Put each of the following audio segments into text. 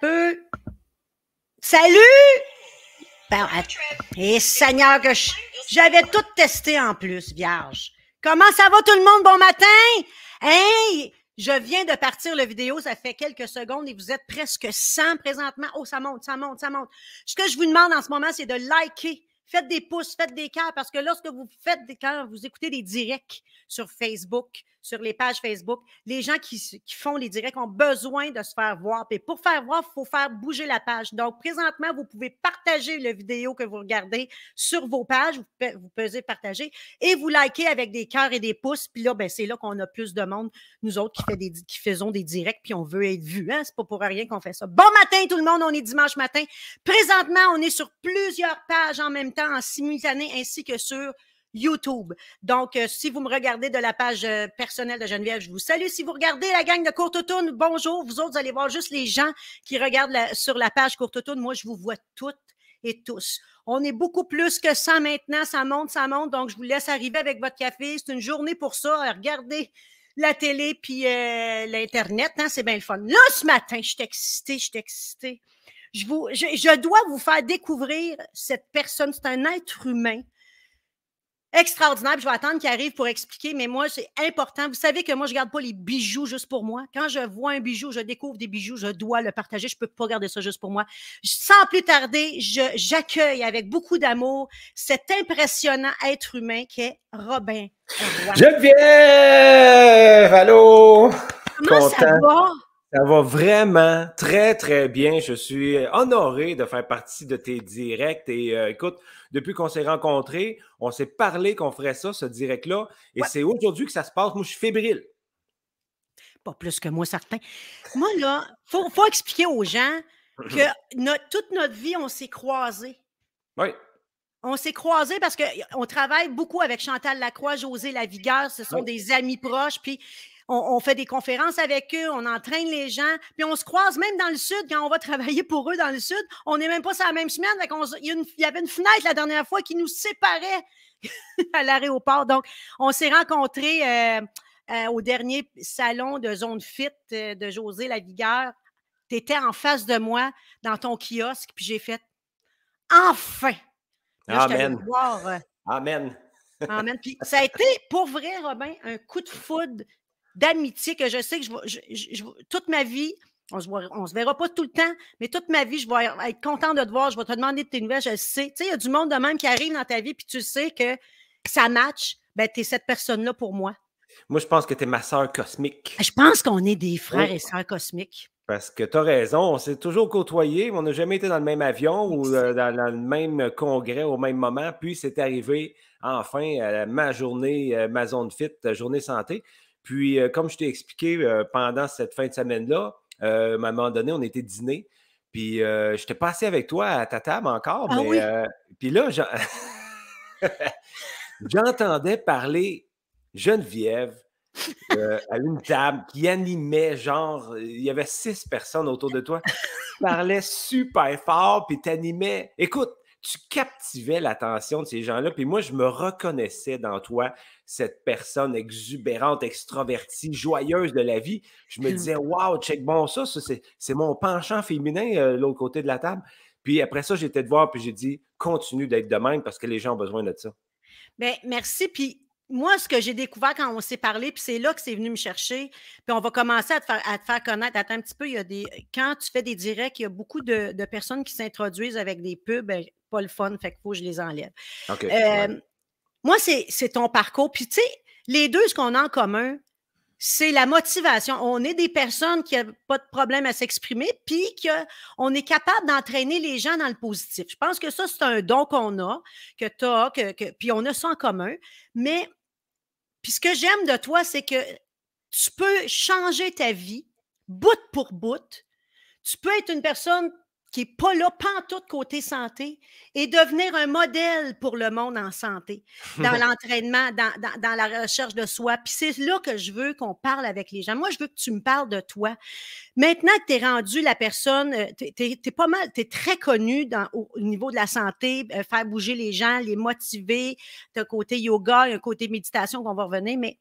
Peu. Salut! Ben, et Seigneur, que j'avais tout testé en plus, vierge. Comment ça va tout le monde? Bon matin? Hey! Je viens de partir la vidéo, ça fait quelques secondes et vous êtes presque 100 présentement. Oh, ça monte, ça monte, ça monte. Ce que je vous demande en ce moment, c'est de liker. Faites des pouces, faites des cœurs, parce que lorsque vous faites des cœurs, vous écoutez des directs sur Facebook, sur les pages Facebook. Les gens qui, font les directs ont besoin de se faire voir. Et pour faire voir, il faut faire bouger la page. Donc, présentement, vous pouvez partager la vidéo que vous regardez sur vos pages. Vous, vous pesez partager et vous likez avec des cœurs et des pouces. Puis là, ben, c'est là qu'on a plus de monde, nous autres qui faisons des directs, puis on veut être vus. Hein? C'est pas pour rien qu'on fait ça. Bon matin, tout le monde. On est dimanche matin. Présentement, on est sur plusieurs pages en même temps, en simultané, ainsi que sur YouTube. Donc, euh, si vous me regardez de la page euh, personnelle de Geneviève, je vous salue. Si vous regardez la gang de Courte bonjour. Vous autres, allez voir juste les gens qui regardent sur la page Courte Moi, je vous vois toutes et tous. On est beaucoup plus que ça maintenant. Ça monte, ça monte. Donc, je vous laisse arriver avec votre café. C'est une journée pour ça. Regardez la télé puis euh, l'Internet. Hein, c'est bien le fun. Là, ce matin, je suis excitée, je suis excitée. Je, vous, je dois vous faire découvrir cette personne. C'est un être humain extraordinaire. je vais attendre qu'il arrive pour expliquer, mais moi, c'est important. Vous savez que moi, je ne garde pas les bijoux juste pour moi. Quand je vois un bijou, je découvre des bijoux, je dois le partager. Je ne peux pas garder ça juste pour moi. Sans plus tarder, j'accueille avec beaucoup d'amour cet impressionnant être humain qui est Robin Geneviève! Allô! Comment ça va? Ça va vraiment très, très bien. Je suis honoré de faire partie de tes directs. Et euh, écoute, depuis qu'on s'est rencontrés, on s'est parlé qu'on ferait ça, ce direct-là. Et c'est aujourd'hui que ça se passe. Moi, je suis fébrile. Pas plus que moi, certain. Moi, là, il faut, expliquer aux gens que toute notre vie, on s'est croisés. Oui. On s'est croisés parce qu'on travaille beaucoup avec Chantal Lacroix, José Lavigueur, ce sont des amis proches. Puis on, fait des conférences avec eux, on entraîne les gens, puis on se croise même dans le sud quand on va travailler pour eux dans le sud. On n'est même pas sur la même semaine. il, y avait une fenêtre la dernière fois qui nous séparait à l'aéroport. Donc, on s'est rencontrés euh, euh, au dernier salon de Zone Fit euh, de José Lavigueur. Tu étais en face de moi dans ton kiosque, puis j'ai fait Enfin! Amen. Amen. Amen. Puis ça a été, pour vrai, Robin, un coup de foudre d'amitié que je sais que je, toute ma vie, on se, se verra pas tout le temps, mais toute ma vie, je vais être content de te voir, je vais te demander de tes nouvelles, je le sais. Tu sais, il y a du monde de même qui arrive dans ta vie, puis tu sais que ça match, ben, tu es cette personne-là pour moi. Moi, je pense que tu es ma sœur cosmique. Je pense qu'on est des frères et sœurs cosmiques. Parce que tu as raison, on s'est toujours côtoyés, mais on n'a jamais été dans le même avion ou euh, dans, le même congrès au même moment. Puis c'est arrivé enfin ma journée, euh, ma zone fit, journée santé. Puis, euh, comme je t'ai expliqué euh, pendant cette fin de semaine-là, euh, à un moment donné, on était dîner. Puis, je n'étais pas assis avec toi à ta table encore. Ah mais, puis là, j'entendais parler Geneviève à une table qui animait, genre, il y avait six personnes autour de toi. Tu parlais super fort, puis tu animais. Écoute, tu captivais l'attention de ces gens-là. Puis moi, je me reconnaissais dans toi, cette personne exubérante, extravertie, joyeuse de la vie. Je me disais, waouh, check bon ça, c'est mon penchant féminin, euh, l'autre côté de la table. Puis après ça, j'étais de voir, puis j'ai dit, continue d'être de même parce que les gens ont besoin de ça. Bien, merci. Puis moi, ce que j'ai découvert quand on s'est parlé, puis c'est là que c'est venu me chercher, puis on va commencer à te faire, à te faire connaître. Attends un petit peu, il y a des. Quand tu fais des directs, il y a beaucoup de, personnes qui s'introduisent avec des pubs. Pas le fun, fait qu'il faut que je les enlève. Euh, moi, c'est ton parcours. Puis, tu sais, les deux, ce qu'on a en commun, c'est la motivation. On est des personnes qui n'ont pas de problème à s'exprimer, puis qu'on est capable d'entraîner les gens dans le positif. Je pense que ça, c'est un don qu'on a, que tu as, que, puis on a ça en commun. Mais, puis ce que j'aime de toi, c'est que tu peux changer ta vie bout pour bout. Tu peux être une personne qui n'est pas là, pantoute côté santé, et devenir un modèle pour le monde en santé, dans l'entraînement, dans, la recherche de soi. Puis c'est là que je veux qu'on parle avec les gens. Moi, je veux que tu me parles de toi. Maintenant que tu es rendu la personne, euh, tu es, pas mal, tu es très connu dans, au, niveau de la santé, euh, faire bouger les gens, les motiver. Tu as un côté yoga, un côté méditation qu'on va revenir, mais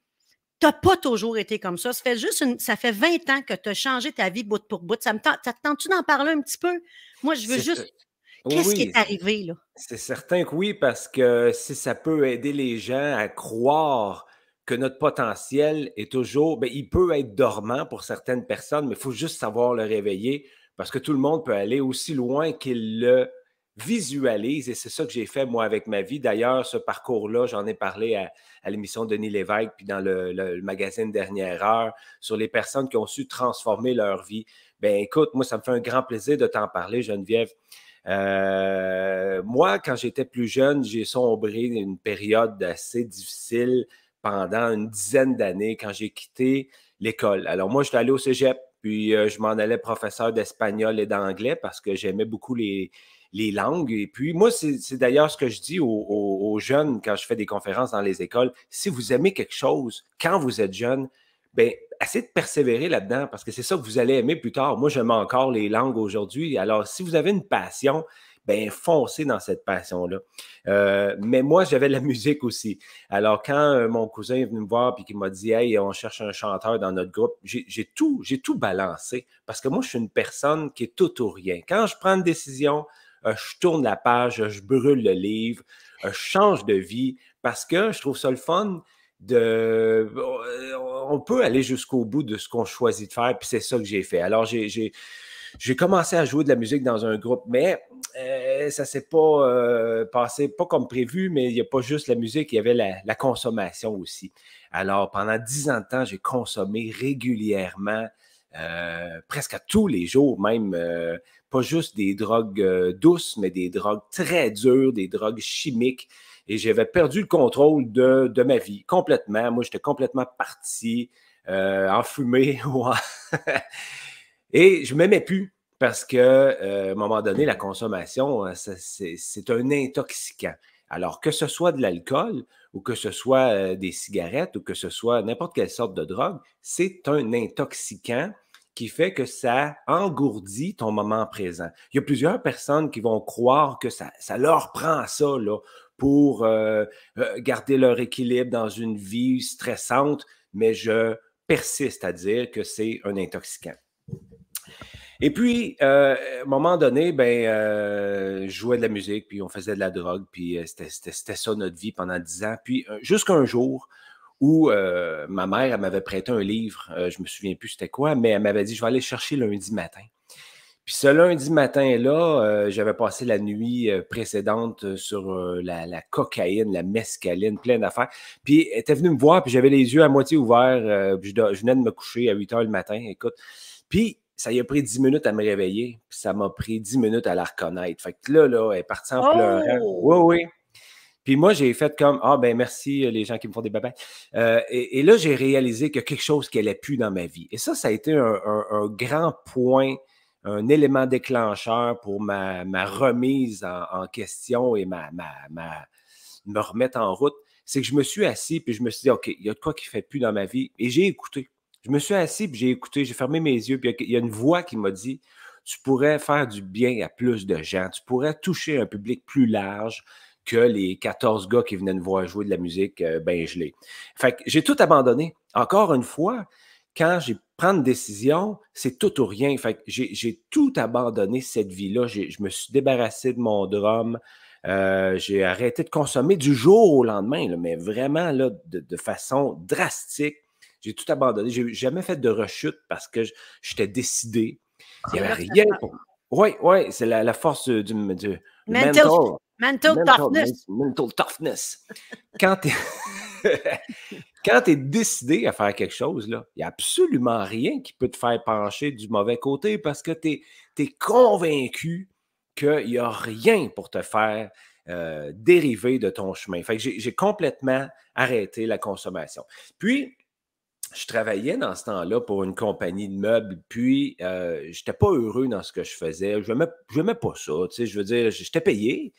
n'as pas toujours été comme ça. Ça fait juste ça fait 20 ans que tu as changé ta vie bout pour bout. Ça me tente, ça te tente-tu d'en parler un petit peu? Moi, je veux juste. Qu'est-ce qui est arrivé, là? C'est certain que oui, parce que si ça peut aider les gens à croire que notre potentiel est toujours, bien, il peut être dormant pour certaines personnes, mais il faut juste savoir le réveiller parce que tout le monde peut aller aussi loin qu'il le visualise et c'est ça que j'ai fait moi avec ma vie. D'ailleurs, ce parcours-là, j'en ai parlé à, l'émission Denis Lévesque puis dans le, magazine Dernière Heure sur les personnes qui ont su transformer leur vie. Ben écoute, moi, ça me fait un grand plaisir de t'en parler, Geneviève. Euh, moi, quand j'étais plus jeune, j'ai sombré une période assez difficile pendant une dizaine d'années quand j'ai quitté l'école. Alors moi, j'étais allé au cégep, puis euh, je m'en allais professeur d'espagnol et d'anglais parce que j'aimais beaucoup les, les langues. Et puis, moi, c'est d'ailleurs ce que je dis aux, jeunes quand je fais des conférences dans les écoles. Si vous aimez quelque chose, quand vous êtes jeune, bien, essayez de persévérer là-dedans parce que c'est ça que vous allez aimer plus tard. Moi, j'aime encore les langues aujourd'hui. Alors, si vous avez une passion, ben foncez dans cette passion-là. Euh, mais moi, j'avais la musique aussi. Alors, quand euh, mon cousin est venu me voir et qu'il m'a dit Hey, on cherche un chanteur dans notre groupe, j'ai tout, j'ai tout balancé parce que moi, je suis une personne qui est tout ou rien. Quand je prends une décision, je tourne la page, je brûle le livre, je change de vie parce que je trouve ça le fun de. On peut aller jusqu'au bout de ce qu'on choisit de faire, puis c'est ça que j'ai fait. Alors, j'ai commencé à jouer de la musique dans un groupe, mais euh, ça s'est pas euh, passé, pas comme prévu, mais il n'y a pas juste la musique, il y avait la, consommation aussi. Alors, pendant dix ans de temps, j'ai consommé régulièrement, euh, presque tous les jours, même pas juste des drogues douces, mais des drogues très dures, des drogues chimiques. Et j'avais perdu le contrôle de, ma vie complètement. Moi, j'étais complètement parti, enfumé. Et je ne m'aimais plus parce que, euh, à un moment donné, la consommation, euh, c'est un intoxicant. Alors, que ce soit de l'alcool ou que ce soit euh, des cigarettes ou que ce soit n'importe quelle sorte de drogue, c'est un intoxicant qui fait que ça engourdit ton moment présent. Il y a plusieurs personnes qui vont croire que ça, ça leur prend ça là, pour garder leur équilibre dans une vie stressante, mais je persiste à dire que c'est un intoxicant. Et puis, euh, à un moment donné, ben, euh, je jouais de la musique, puis on faisait de la drogue, puis euh, c'était ça notre vie pendant dix ans. Puis jusqu'à un jour où ma mère, elle m'avait prêté un livre, je me souviens plus c'était quoi, mais elle m'avait dit, je vais aller chercher lundi matin. Puis ce lundi matin-là, j'avais passé la nuit précédente sur la, la, cocaïne, la mescaline, plein d'affaires. Puis elle était venue me voir, puis j'avais les yeux à moitié ouverts. je, je, venais de me coucher à 8 heures le matin, écoute. Puis ça y a pris 10 minutes à me réveiller, puis ça m'a pris 10 minutes à la reconnaître. Fait que là, là, elle est partie en pleurant. Oui, oh! oui. Puis moi, j'ai fait comme Ah, ben merci euh, les gens qui me font des babins. Euh, et, là, j'ai réalisé qu'il y a quelque chose qui n'allait plus dans ma vie. Et ça, ça a été un, grand point, un élément déclencheur pour ma, remise en, question et ma, ma, me remettre en route. C'est que je me suis assis puis je me suis dit OK, il y a de quoi qui ne fait plus dans ma vie. Et j'ai écouté. Je me suis assis, puis j'ai écouté, j'ai fermé mes yeux, puis il y a une voix qui m'a dit Tu pourrais faire du bien à plus de gens, tu pourrais toucher un public plus large que les 14 gars qui venaient nous voir jouer de la musique euh, ben gelée. Fait que j'ai tout abandonné. Encore une fois, quand j'ai pris une décision, c'est tout ou rien. Fait que j'ai tout abandonné cette vie-là. Je me suis débarrassé de mon drum. Euh, j'ai arrêté de consommer du jour au lendemain, mais vraiment là, de, façon drastique. J'ai tout abandonné. J'ai jamais fait de rechute parce que j'étais décidé. Il n'y avait rien pour. Oui, oui, c'est la, force du, mental, mental, toughness. Mental toughness. Quand tu es, décidé à faire quelque chose, il n'y a absolument rien qui peut te faire pencher du mauvais côté parce que tu es, convaincu qu'il n'y a rien pour te faire euh, dériver de ton chemin. Fait que j'ai complètement arrêté la consommation. Puis, je travaillais dans ce temps-là pour une compagnie de meubles, puis euh, je n'étais pas heureux dans ce que je faisais. Je n'aimais pas ça. Je veux dire, j'étais payé,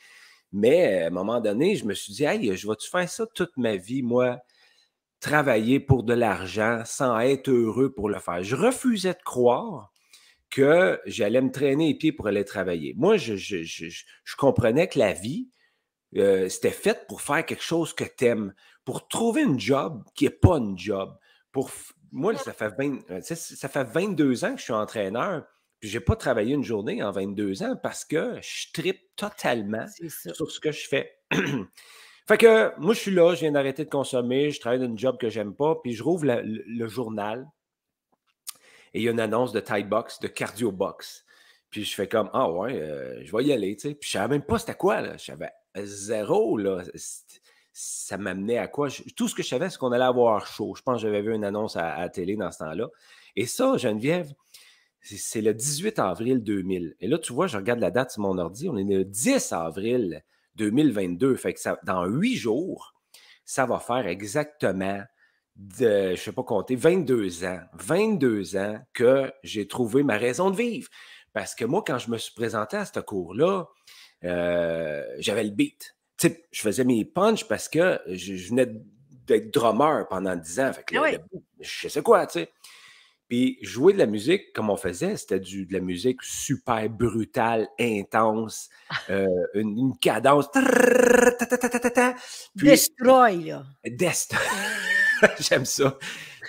mais à un moment donné, je me suis dit, hey, je vais-tu faire ça toute ma vie, moi, travailler pour de l'argent sans être heureux pour le faire? Je refusais de croire que j'allais me traîner les pieds pour aller travailler. Moi, je, je, comprenais que la vie, euh, c'était faite pour faire quelque chose que tu aimes, pour trouver une job qui n'est pas une job pour moi, ça fait, 20, ça fait 22 ans que je suis entraîneur. Puis j'ai pas travaillé une journée en 22 ans parce que je tripe totalement sur ce que je fais. fait que moi, je suis là, je viens d'arrêter de consommer, je travaille dans un job que j'aime pas, puis je rouvre le, journal et il y a une annonce de Thai Box, de Cardio Box. Puis je fais comme Ah ouais, euh, je vais y aller, tu sais. Puis je savais même pas c'était quoi, là. Je savais zéro, là. Ça m'amenait à quoi? tout ce que je savais, c'est qu'on allait avoir chaud. Je pense que j'avais vu une annonce à, à la télé dans ce temps-là. Et ça, Geneviève, c'est le 18 avril 2000. Et là, tu vois, je regarde la date sur mon ordi. On est le 10 avril 2022. Fait que ça, dans huit jours, ça va faire exactement, de, je ne sais pas compter, 22 ans. 22 ans que j'ai trouvé ma raison de vivre. Parce que moi, quand je me suis présenté à ce cours-là, euh, j'avais le beat. Tu sais, je faisais mes punches parce que je, venais d'être drummer pendant 10 ans. Fait que ah je sais quoi, tu sais. Puis jouer de la musique, comme on faisait, c'était de la musique super brutale, intense, euh, une, cadence. destroy, là. Destroy. J'aime ça.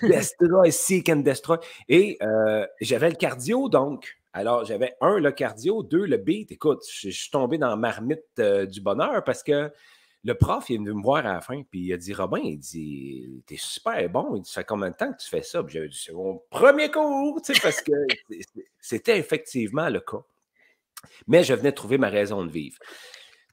Destroy, seek and destroy. Et euh, j'avais le cardio, donc. Alors, j'avais un, le cardio, deux, le beat. Écoute, je, suis tombé dans la marmite euh, du bonheur parce que le prof, il est venu me voir à la fin, puis il a dit Robin, il dit T'es super bon. Il dit Ça fait combien de temps que tu fais ça? Puis j'ai dit C'est mon premier cours, tu sais, parce que c'était effectivement le cas. Mais je venais trouver ma raison de vivre.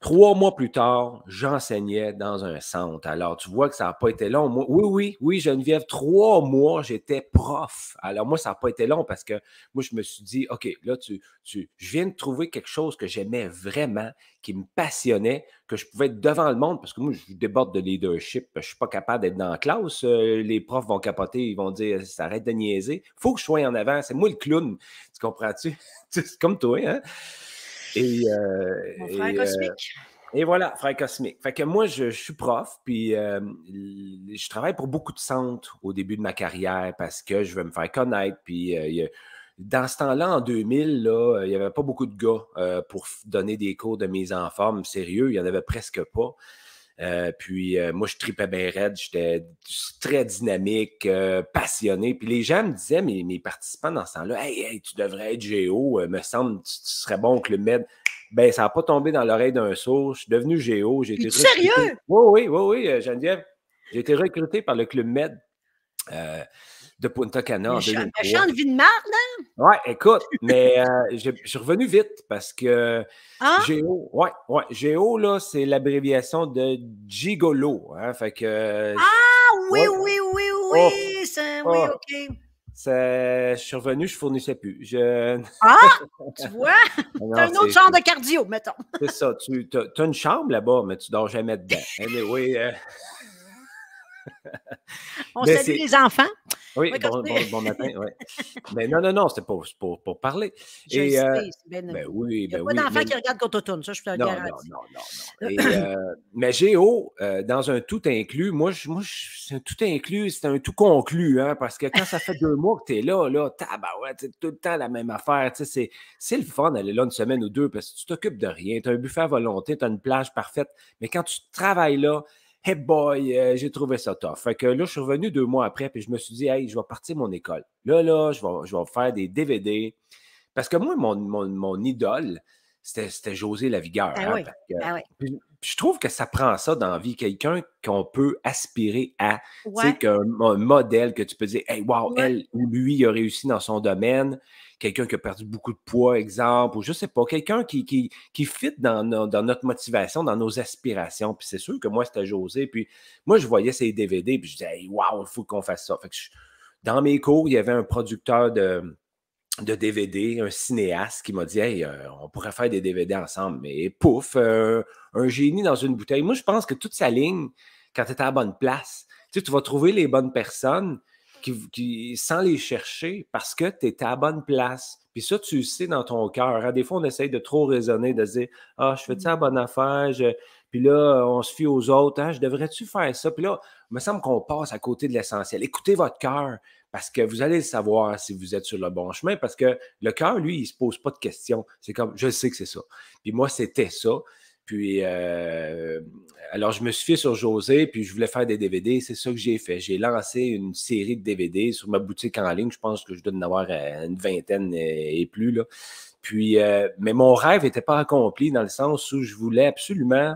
Trois mois plus tard, j'enseignais dans un centre. Alors, tu vois que ça n'a pas été long. oui, oui, oui, Geneviève, trois mois, j'étais prof. Alors, moi, ça n'a pas été long parce que moi, je me suis dit, OK, là, tu, tu, je viens de trouver quelque chose que j'aimais vraiment, qui me passionnait, que je pouvais être devant le monde parce que moi, je déborde de leadership. Je ne suis pas capable d'être dans la classe. Euh, les profs vont capoter, ils vont dire, ça arrête de niaiser. Il faut que je sois en avant. C'est moi le clown. Tu comprends-tu? C'est comme toi, hein? Et, euh, Mon frère euh, cosmique. Et voilà, frère cosmique. Fait que moi, je, suis prof, puis euh, je travaille pour beaucoup de centres au début de ma carrière parce que je veux me faire connaître. Puis dans ce temps-là, en 2000, là, il n'y avait pas beaucoup de gars pour donner des cours de mise en forme sérieux. Il n'y en avait presque pas. Puis moi, je tripais bien raide, j'étais très dynamique, passionné. Puis les gens me disaient, mes, mes participants dans ce temps-là, hey, tu devrais être géo, me semble, tu, tu serais bon que le med. Ben, ça n'a pas tombé dans l'oreille d'un sourd. Je suis devenu géo. J'ai été sérieux? Oui, oui, oui, oui, Geneviève. J'ai été recruté par le Club Med de Punta Cana en 2003. de vie de marde, hein? Ouais, écoute, mais euh, je, suis revenu vite parce que hein? Géo, ouais, ouais, Géo, là, c'est l'abréviation de Gigolo. Hein, fait que, ah, oui, oui, oui, oui, oui, oui, OK. je suis revenu, je fournissais plus. Je... Ah, tu vois? tu as un autre genre de cardio, mettons. c'est ça. Tu as, une chambre là-bas, mais tu dors jamais dedans. oui. Euh, On salue les enfants. Oui, bon, matin. Mais non, non, non, c'était pour, pour, pour, parler. Je Et, sais, euh, ben, oui, Il n'y a pas d'enfants qui regardent quand on ça, je peux te non, garantir. Non, non, non. non. euh, mais Géo, euh, dans un tout inclus, moi, je, moi c'est un tout inclus, c'est un tout conclu, hein, parce que quand ça fait deux mois que tu es là, là, ouais, c'est tout le temps la même affaire. C'est, c'est le fun d'aller là une semaine ou deux parce que tu t'occupes de rien. Tu as un buffet à volonté, tu as une plage parfaite. Mais quand tu travailles là, Hey boy, euh, j'ai trouvé ça tough. Fait que là, je suis revenu deux mois après, puis je me suis dit, hey, je vais partir mon école. Là, là, je vais, je vais faire des DVD. Parce que moi, mon, mon, mon idole, c'était José Lavigueur. Ah hein, ah oui. je trouve que ça prend ça dans la vie, quelqu'un qu'on peut aspirer à. Tu sais, un, modèle que tu peux dire, hey, wow, elle ou lui, il a réussi dans son domaine quelqu'un qui a perdu beaucoup de poids, exemple, ou je sais pas, quelqu'un qui, qui, qui fit dans, dans, notre motivation, dans nos aspirations. Puis c'est sûr que moi, c'était José. Puis moi, je voyais ses DVD, puis je disais, hey, wow, il faut qu'on fasse ça. Fait que dans mes cours, il y avait un producteur de, de DVD, un cinéaste qui m'a dit Hey, euh, on pourrait faire des DVD ensemble. Mais pouf, euh, un génie dans une bouteille. Moi, je pense que toute sa ligne, quand tu es à la bonne place, tu, sais, vas trouver les bonnes personnes qui, sans les chercher parce que tu es à la bonne place. Puis ça, tu le sais dans ton cœur. Hein. Des fois, on essaye de trop raisonner, de dire Ah, je fais ça la bonne affaire, puis là, on se fie aux autres. Hein, je devrais-tu faire ça? Puis là, il me semble qu'on passe à côté de l'essentiel. Écoutez votre cœur parce que vous allez le savoir si vous êtes sur le bon chemin parce que le cœur, lui, il ne se pose pas de questions. C'est comme Je sais que c'est ça. Puis moi, c'était ça. Puis, euh, alors, je me suis fié sur José, puis je voulais faire des DVD. C'est ça que j'ai fait. J'ai lancé une série de DVD sur ma boutique en ligne. Je pense que je dois en avoir euh, une vingtaine et plus. Là. Puis, mais mon rêve n'était pas accompli dans le sens où je voulais absolument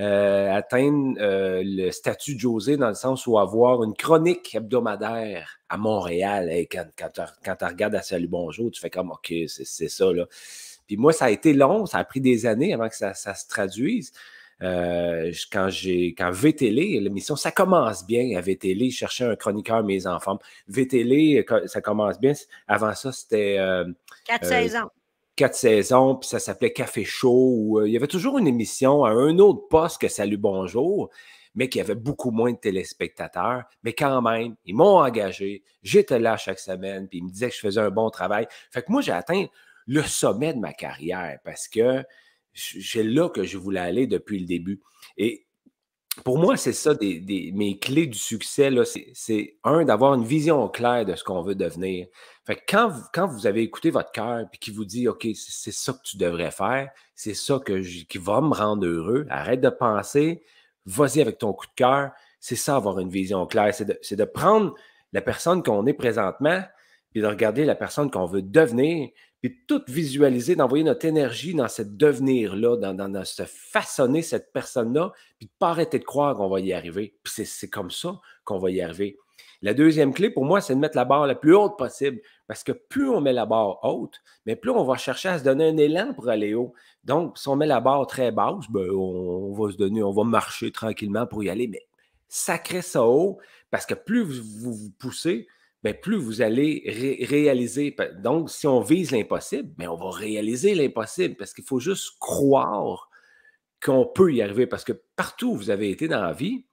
atteindre le statut de José dans le sens où avoir une chronique hebdomadaire à Montréal. quand, quand tu regardes à Salut Bonjour, tu fais comme OK, c'est ça. Là. Puis moi, ça a été long, ça a pris des années avant que ça, se traduise. Euh, quand j'ai quand VTL, l'émission, ça commence bien à VTL, chercher un chroniqueur mes enfants. VTL, ça commence bien. Avant ça, c'était. Euh, quatre euh, saisons. Quatre saisons, puis ça s'appelait Café Chaud. il y avait toujours une émission à un autre poste que Salut Bonjour, mais qui avait beaucoup moins de téléspectateurs. Mais quand même, ils m'ont engagé. J'étais là chaque semaine, puis ils me disaient que je faisais un bon travail. Fait que moi, j'ai atteint le sommet de ma carrière parce que c'est là que je voulais aller depuis le début. Et pour moi, c'est ça, mes clés du succès, c'est un, d'avoir une vision claire de ce qu'on veut devenir. Fait quand, quand vous avez écouté votre cœur et qui vous dit OK, c'est ça que tu devrais faire, c'est ça que qui va me rendre heureux, arrête de penser, vas-y avec ton coup de cœur. C'est ça, avoir une vision claire. C'est de, prendre la personne qu'on est présentement, puis de regarder la personne qu'on veut devenir, puis tout visualiser, d'envoyer notre énergie dans ce devenir-là, dans, dans, se façonner cette personne-là, puis de ne pas arrêter de croire qu'on va y arriver. Puis c'est comme ça qu'on va y arriver. La deuxième clé, pour moi, c'est de mettre la barre la plus haute possible. Parce que plus on met la barre haute, mais plus on va chercher à se donner un élan pour aller haut. Donc, si on met la barre très basse, ben, on, va se donner, on va marcher tranquillement pour y aller. Mais sacrez ça haut, parce que plus vous vous poussez, ben, plus vous allez réaliser. Donc, si on vise l'impossible, ben, on va réaliser l'impossible parce qu'il faut juste croire qu'on peut y arriver. Parce que partout où vous avez été dans la vie,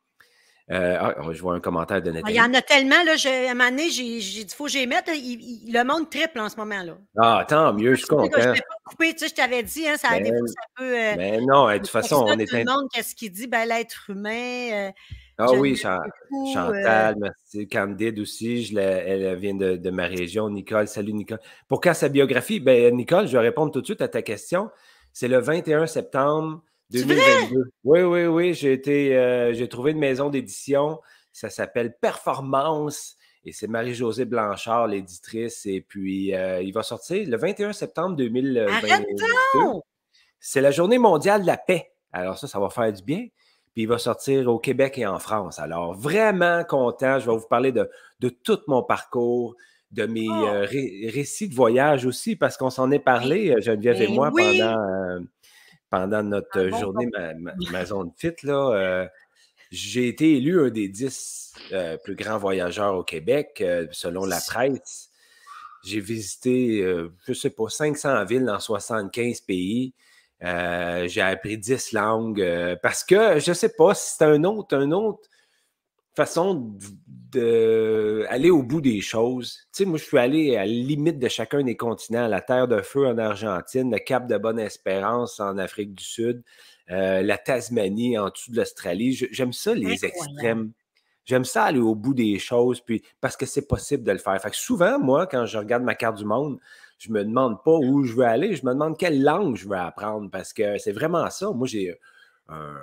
euh, ah, je vois un commentaire de Nathalie. Il y en a tellement, là, à un moment donné, j'ai dit, faut que j'y mette. le monde triple en ce moment, là. Ah, tant mieux, je suis content. Je ne pas couper, tu sais, je t'avais dit, hein, ça, a des fois, ça peut. Euh, mais non, de toute façon, on est. Tout le monde, qu'est-ce qu'il dit? Ben, l'être humain. Euh, ah oui, Chantal, merci. Candide aussi, je elle vient de, ma région. Nicole, salut Nicole. Pour quand sa biographie? Ben, Nicole, je vais répondre tout de suite à ta question. C'est le 21 septembre 2022. Oui, oui, oui. J'ai été, euh, j'ai trouvé une maison d'édition. Ça s'appelle Performance. Et c'est Marie-Josée Blanchard, l'éditrice. Et puis, euh, il va sortir le 21 septembre 2022. C'est la journée mondiale de la paix. Alors ça, ça va faire du bien puis il va sortir au Québec et en France. Alors, vraiment content. Je vais vous parler de, tout mon parcours, de mes oh! euh, récits de voyage aussi, parce qu'on s'en est parlé, euh, Geneviève et moi, pendant, euh, pendant notre journée Maison de Fit. J'ai été élu un des dix plus grands voyageurs au Québec, selon la presse. J'ai visité, je ne sais pas, 500 villes dans 75 pays. Euh, j'ai appris 10 langues euh, parce que je ne sais pas si c'est un autre, une autre façon d'aller au bout des choses. Tu sais, moi, je suis allé à la limite de chacun des continents, la Terre de Feu en Argentine, le Cap de Bonne-Espérance en Afrique du Sud, euh, la Tasmanie en dessous de l'Australie. J'aime ça, les extrêmes. J'aime ça aller au bout des choses, puis parce que c'est possible de le faire. Fait que souvent, moi, quand je regarde ma carte du monde, je me demande pas où je veux aller, je me demande quelle langue je veux apprendre parce que c'est vraiment ça. Moi, j'ai un.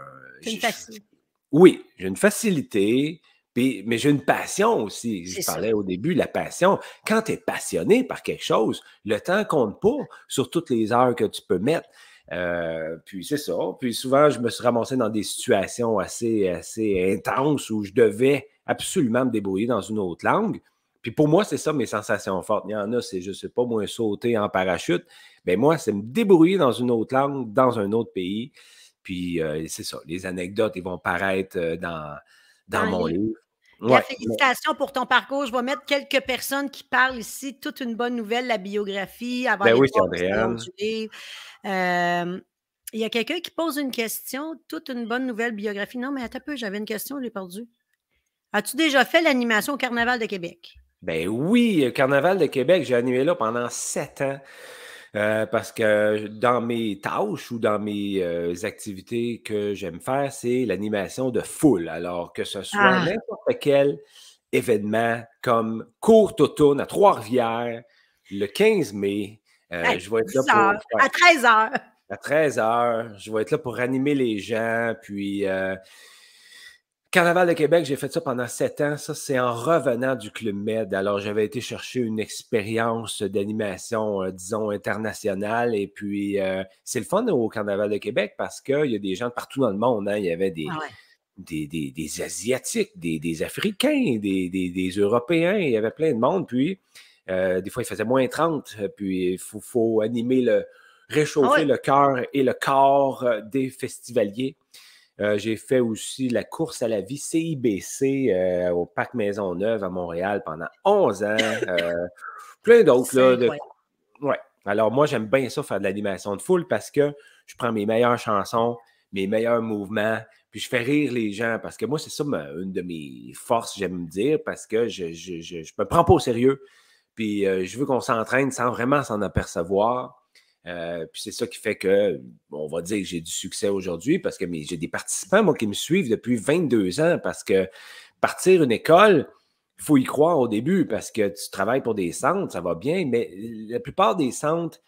une facilité. Oui, j'ai une facilité, mais j'ai une passion aussi. Je parlais au début, la passion. Quand tu es passionné par quelque chose, le temps compte pas sur toutes les heures que tu peux mettre. Euh, puis c'est ça. Puis souvent, je me suis ramassé dans des situations assez, assez intenses où je devais absolument me débrouiller dans une autre langue. Puis pour moi, c'est ça mes sensations fortes. Il y en a, c'est, je ne sais pas, moi, sauter en parachute. Mais moi, c'est me débrouiller dans une autre langue, dans un autre pays. Puis euh, c'est ça, les anecdotes, ils vont paraître euh, dans, dans, mon livre. félicitations pour ton parcours. Je vais mettre quelques personnes qui parlent ici. Toute une bonne nouvelle, la biographie. Avant ben oui, c'est euh, il y a quelqu'un qui pose une question. Toute une bonne nouvelle biographie. Non, mais attends un peu, j'avais une question, je l'ai perdue. As-tu déjà fait l'animation au Carnaval de Québec? Ben oui, Carnaval de Québec, j'ai animé là pendant sept ans. Euh, parce que dans mes tâches ou dans mes euh, activités que j'aime faire, c'est l'animation de foule. Alors que ce soit ah. n'importe quel événement comme Courte Automne à Trois-Rivières, le 15 mai, euh, je vais être là pour... À 13 h À 13 h, je vais être là pour animer les gens. Puis, euh, Carnaval de Québec, j'ai fait ça pendant sept ans. Ça, c'est en revenant du Club Med. Alors, j'avais été chercher une expérience d'animation, euh, disons, internationale. Et puis, euh, c'est le fun au Carnaval de Québec parce qu'il y a des gens de partout dans le monde. Hein. Il y avait des, ah des, des, Asiatiques, des, Africains, des, Européens. Il y avait plein de monde. Puis, euh, des fois, il faisait moins 30. Puis, il faut, animer le, réchauffer ah le cœur et le corps des festivaliers. Euh, j'ai fait aussi la course à la vie CIBC euh, au Parc Maisonneuve à Montréal pendant 11 ans. Euh, plein d'autres. Là, ouais. Alors, moi, j'aime bien ça, faire de l'animation de foule parce que je prends mes meilleures chansons, mes meilleurs mouvements, puis je fais rire les gens parce que moi, c'est ça une de mes forces, j'aime me dire, parce que je ne me prends pas au sérieux. Puis je veux qu'on s'entraîne sans vraiment s'en apercevoir. Euh, puis c'est ça qui fait que, on va dire que j'ai du succès aujourd'hui parce que j'ai des participants, moi, qui me suivent depuis 22 ans parce que partir une école, il faut y croire au début parce que tu travailles pour des centres, ça va bien, mais la plupart des centres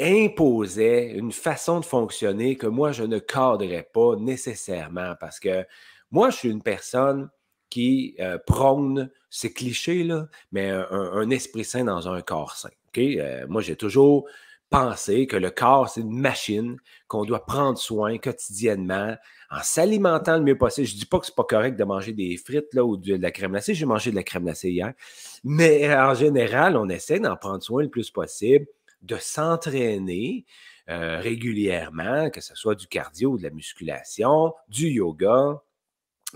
imposaient une façon de fonctionner que moi, je ne cadrais pas nécessairement parce que moi, je suis une personne qui euh, prône ces clichés-là, mais un, esprit sain dans un corps sain. Euh, moi, j'ai toujours penser que le corps, c'est une machine qu'on doit prendre soin quotidiennement en s'alimentant le mieux possible. Je ne dis pas que ce n'est pas correct de manger des frites ou de la crème glacée. J'ai mangé de la crème glacée hier. Mais en général, on essaie d'en prendre soin le plus possible, de s'entraîner euh, régulièrement, que ce soit du cardio, de la musculation, du yoga,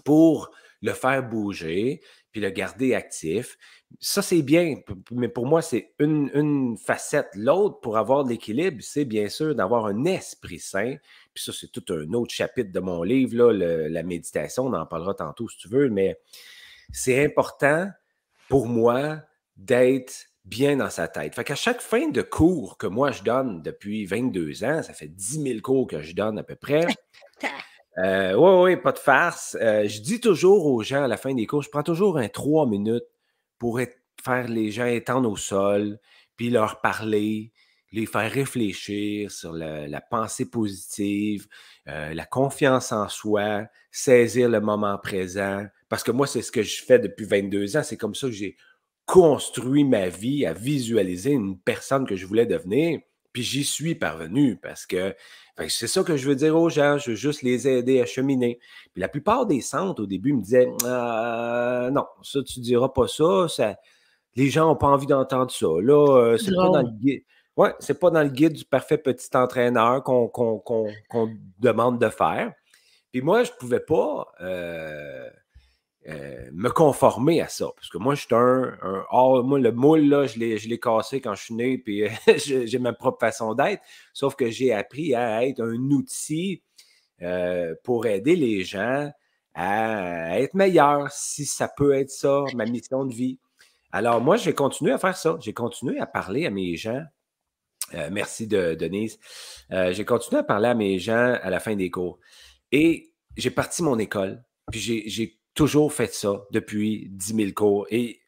pour le faire bouger, puis le garder actif. Ça, c'est bien, mais pour moi, c'est une, facette. L'autre, pour avoir de l'équilibre, c'est bien sûr d'avoir un esprit sain. Puis ça, c'est tout un autre chapitre de mon livre, là, la méditation. On en parlera tantôt si tu veux, mais c'est important pour moi d'être bien dans sa tête. Fait qu'à chaque fin de cours que moi je donne depuis 22 ans, ça fait 10 000 cours que je donne à peu près. Oui, euh, oui, pas de farce. Euh, je dis toujours aux gens à la fin des cours, je prends toujours un trois minutes pour faire les gens étendre au sol, puis leur parler, les faire réfléchir sur la, pensée positive, euh, la confiance en soi, saisir le moment présent. Parce que moi, c'est ce que je fais depuis 22 ans. C'est comme ça que j'ai construit ma vie à visualiser une personne que je voulais devenir. Puis j'y suis parvenu parce que c'est ça que je veux dire aux gens. Je veux juste les aider à cheminer. Puis la plupart des centres, au début, me disaient «Euh, Non, ça, tu diras pas ça. ça les gens n'ont pas envie d'entendre ça. Là, euh, c'est pas dans le guide. Ouais, c'est pas dans le guide du parfait petit entraîneur qu'on demande de faire. Puis moi, je ne pouvais pas. Euh, euh, me conformer à ça. Parce que moi, je suis un. moi, le moule, là, je l'ai cassé quand je suis né, puis j'ai ma propre façon d'être. Sauf que j'ai appris à être un outil euh, pour aider les gens à être meilleurs, si ça peut être ça, ma mission de vie. Alors, moi, j'ai continué à faire ça. J'ai continué à parler à mes gens. Euh, merci de Denise. j'ai continué à parler à mes gens à la fin des cours. Et j'ai parti mon école. Puis j'ai toujours fait ça depuis 10 000 cours. Et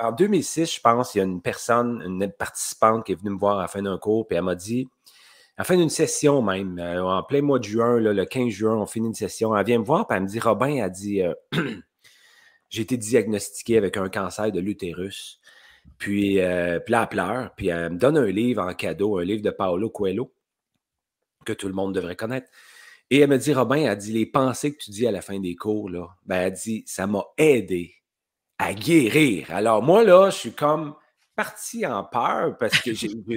en 2006, je pense, il y a une personne, une participante qui est venue me voir à la fin d'un cours, puis elle m'a dit, à la fin d'une session même, euh, en plein mois de juin, le 15 juin, on finit une session, elle vient me voir, puis elle me dit, Robin, a dit, euh, j'ai été diagnostiqué avec un cancer de l'utérus. Puis, euh, puis là, elle pleure, puis elle me donne un livre en cadeau, un livre de Paolo Coelho, que tout le monde devrait connaître. Et elle me dit, Robin, elle dit, les pensées que tu dis à la fin des cours, là, ben, elle dit, ça m'a aidé à guérir. Alors, moi, là, je suis comme parti en peur parce que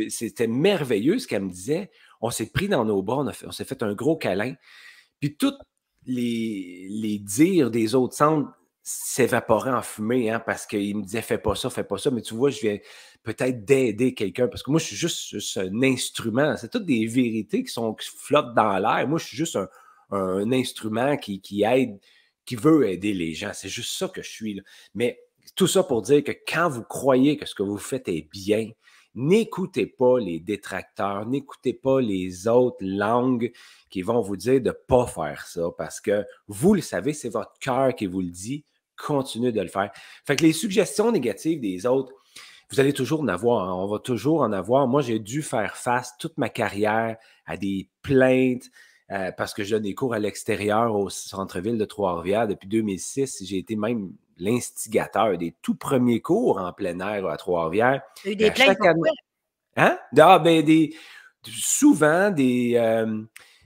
c'était merveilleux ce qu'elle me disait. On s'est pris dans nos bras, on, s'est fait un gros câlin. Puis tous les, les dires des autres centres s'évaporaient en fumée hein, parce qu'ils me disaient fais pas ça, fais pas ça. Mais tu vois, je viens, peut-être d'aider quelqu'un, parce que moi, je suis juste, un instrument. C'est toutes des vérités qui, sont, flottent dans l'air. Moi, je suis juste un, instrument qui, aide, qui veut aider les gens. C'est juste ça que je suis. Là. Mais tout ça pour dire que quand vous croyez que ce que vous faites est bien, n'écoutez pas les détracteurs, n'écoutez pas les autres langues qui vont vous dire de ne pas faire ça, parce que vous le savez, c'est votre cœur qui vous le dit, continuez de le faire. Fait que les suggestions négatives des autres, vous allez toujours en avoir, hein, on va toujours en avoir. Moi, j'ai dû faire face toute ma carrière à des plaintes euh, parce que je donne des cours à l'extérieur au centre-ville de Trois-Rivières depuis 2006. J'ai été même l'instigateur des tout premiers cours en plein air à Trois-Rivières. As eu des plaintes Hein? Ah, ben, des, souvent des, euh,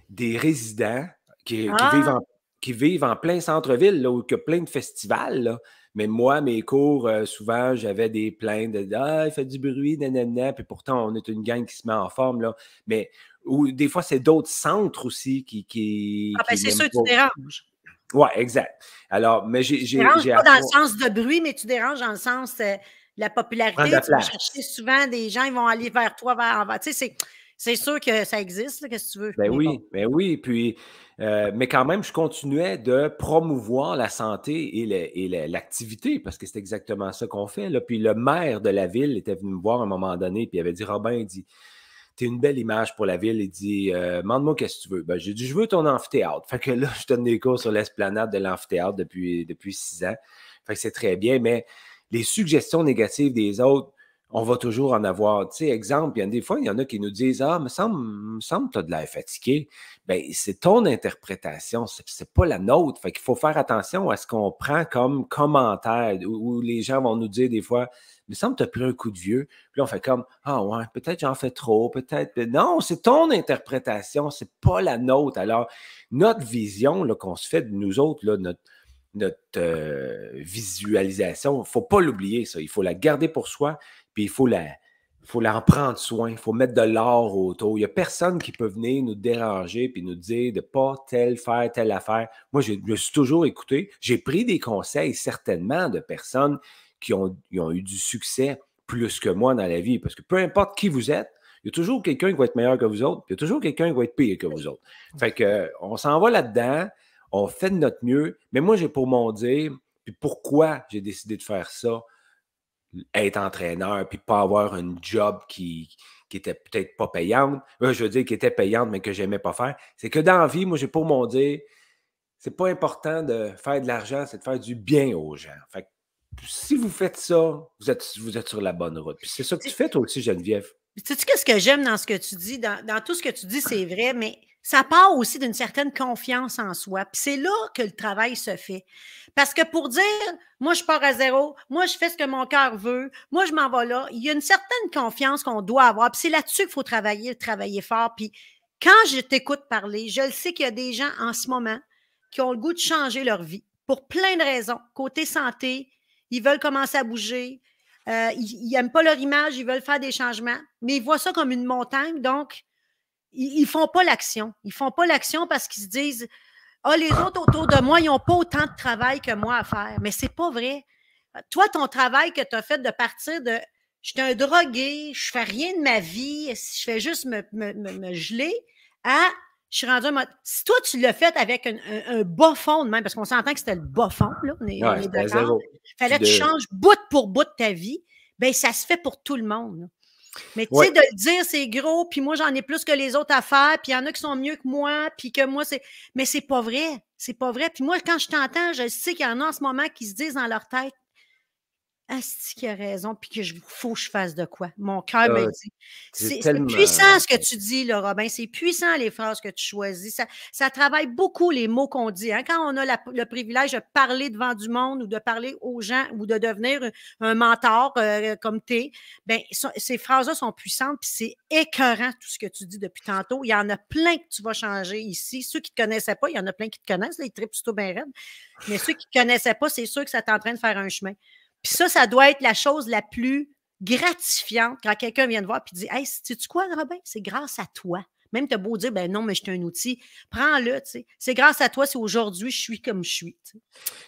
des résidents qui, vivent ah! en, qui, vivent en, plein centre-ville, où il y a plein de festivals. Mais moi, mes cours, euh, souvent, j'avais des plaintes de Ah, il fait du bruit, nanana, puis pourtant, on est une gang qui se met en forme. Là. Mais ou des fois, c'est d'autres centres aussi qui. qui ah, ben c'est sûr, tu déranges. Oui, exact. Alors, mais j'ai. Tu déranges pas dans le sens de bruit, mais tu déranges dans le sens de la popularité. tu vas chercher souvent des gens, ils vont aller vers toi, vers. Tu sais, c'est c'est sûr que ça existe, qu'est-ce que tu veux? Ben oui, ben oui. Puis, euh, mais quand même, je continuais de promouvoir la santé et l'activité parce que c'est exactement ça qu'on fait. Puis le maire de la ville était venu me voir à un moment donné, puis il avait dit Robin, il dit T'es une belle image pour la ville. Il dit euh, Demande-moi qu'est-ce que tu veux. Ben, j'ai dit Je veux ton amphithéâtre. Fait que là, je donne des cours sur l'esplanade de l'amphithéâtre depuis, depuis six ans. Fait que c'est très bien, mais les suggestions négatives des autres, on va toujours en avoir. Tu sais, exemple, il des fois, il y en a qui nous disent Ah, me semble, me semble que tu as de l'air fatigué. Bien, c'est ton interprétation, c'est pas la nôtre. Fait qu'il faut faire attention à ce qu'on prend comme commentaire, où, les gens vont nous dire des fois me semble que tu pris un coup de vieux. Puis on fait comme Ah ouais, peut-être j'en fais trop, peut-être. Non, c'est ton interprétation, c'est pas la nôtre. Alors, notre vision qu'on se fait de nous autres, là, notre notre euh, visualisation, il ne faut pas l'oublier, ça. Il faut la garder pour soi. Puis il faut la, prendre soin, il faut mettre de l'or autour. Il n'y a personne qui peut venir nous déranger puis nous dire de ne pas telle faire, telle affaire. Moi, je me suis toujours écouté. J'ai pris des conseils certainement de personnes qui ont, eu du succès plus que moi dans la vie. Parce que peu importe qui vous êtes, il y a toujours quelqu'un qui va être meilleur que vous autres, il y a toujours quelqu'un qui va être pire que vous autres. Fait on s'en va là-dedans, on fait de notre mieux, mais moi, j'ai pour mon dire, puis pourquoi j'ai décidé de faire ça, être entraîneur puis pas avoir un job qui, qui était peut-être pas payante. je veux dire qui était payante, mais que j'aimais pas faire. C'est que dans la vie, moi, j'ai pour mon dire, c'est pas important de faire de l'argent, c'est de faire du bien aux gens. Fait si vous faites ça, vous êtes, vous êtes sur la bonne route. Puis c'est ça que tu fais toi aussi, Geneviève. Tu sais ce que j'aime dans ce que tu dis? Dans, dans tout ce que tu dis, c'est vrai, mais ça part aussi d'une certaine confiance en soi. Puis c'est là que le travail se fait. Parce que pour dire, moi, je pars à zéro, moi, je fais ce que mon cœur veut, moi, je m'en vais là, il y a une certaine confiance qu'on doit avoir. Puis c'est là-dessus qu'il faut travailler, travailler fort. Puis quand je t'écoute parler, je le sais qu'il y a des gens en ce moment qui ont le goût de changer leur vie pour plein de raisons. Côté santé, ils veulent commencer à bouger, euh, ils n'aiment pas leur image, ils veulent faire des changements, mais ils voient ça comme une montagne. Donc, ils ne font pas l'action. Ils ne font pas l'action parce qu'ils se disent Ah, les autres autour de moi, ils n'ont pas autant de travail que moi à faire. Mais ce n'est pas vrai. Toi, ton travail que tu as fait de partir de je suis un drogué, je fais rien de ma vie, je fais juste me, me, geler, à je suis rendu un Si toi, tu l'as fait avec un, bas fond de même, parce qu'on s'entend que c'était le bas fond, là, on est, d'accord. Fallait que tu changes bout pour bout de ta vie, bien, ça se fait pour tout le monde. Mais tu sais, de le dire, c'est gros, puis moi, j'en ai plus que les autres à faire, puis il y en a qui sont mieux que moi, puis que moi, c'est. Mais c'est pas vrai. C'est pas vrai. Puis moi, quand je t'entends, je sais qu'il y en a en ce moment qui se disent dans leur tête Asti qui a raison, puis qu'il faut que je fasse de quoi? Mon cœur me dit. C'est puissant ce que tu dis, là, Robin. C'est puissant les phrases que tu choisis. Ça, ça travaille beaucoup les mots qu'on dit. Hein. Quand on a le privilège de parler devant du monde ou de parler aux gens ou de devenir un mentor euh, comme tu es, ben, ces phrases-là sont puissantes, puis c'est écœurant tout ce que tu dis depuis tantôt. Il y en a plein que tu vas changer ici. Ceux qui ne te connaissaient pas, il y en a plein qui te connaissent, là, ils trippent plutôt bien raides. Mais ceux qui ne te connaissaient pas, c'est sûr que ça est en train de faire un chemin. Puis ça, ça doit être la chose la plus gratifiante quand quelqu'un vient te voir et dit Hey, sais-tu quoi, Robin? C'est grâce à toi. Même tu as beau dire, ben non, mais je suis un outil, prends-le, tu sais. C'est grâce à toi si aujourd'hui je suis comme je suis.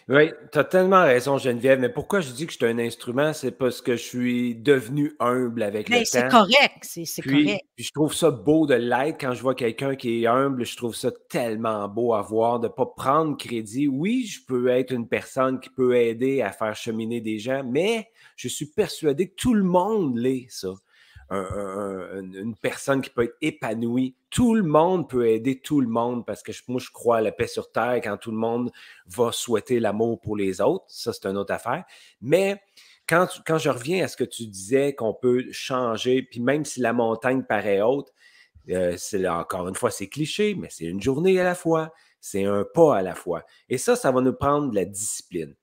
Oui, tu as tellement raison, Geneviève, mais pourquoi je dis que je suis un instrument, c'est parce que je suis devenu humble avec le temps. C'est correct, c'est correct. Puis je trouve ça beau de l'être quand je vois quelqu'un qui est humble, je trouve ça tellement beau à voir, de ne pas prendre crédit. Oui, je peux être une personne qui peut aider à faire cheminer des gens, mais je suis persuadé que tout le monde l'est, ça une personne qui peut être épanouie. Tout le monde peut aider tout le monde parce que moi, je crois à la paix sur terre quand tout le monde va souhaiter l'amour pour les autres. Ça, c'est une autre affaire. Mais quand, quand je reviens à ce que tu disais, qu'on peut changer, puis même si la montagne paraît haute, euh, c'est encore une fois, c'est cliché, mais c'est une journée à la fois, c'est un pas à la fois. Et ça, ça va nous prendre de la discipline.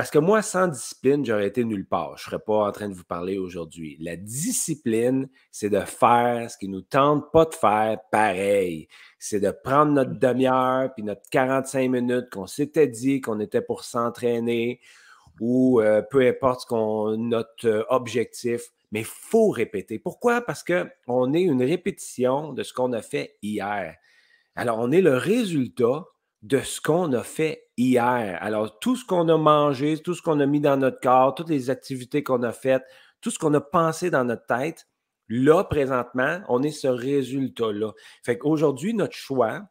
Parce que moi, sans discipline, j'aurais été nulle part. Je ne serais pas en train de vous parler aujourd'hui. La discipline, c'est de faire ce qui ne nous tente pas de faire pareil. C'est de prendre notre demi-heure puis notre 45 minutes qu'on s'était dit qu'on était pour s'entraîner ou euh, peu importe qu'on, notre euh, objectif, mais il faut répéter. Pourquoi? Parce qu'on est une répétition de ce qu'on a fait hier. Alors, on est le résultat de ce qu'on a fait hier. Alors, tout ce qu'on a mangé, tout ce qu'on a mis dans notre corps, toutes les activités qu'on a faites, tout ce qu'on a pensé dans notre tête, là, présentement, on est ce résultat-là. Fait qu'aujourd'hui, notre choix,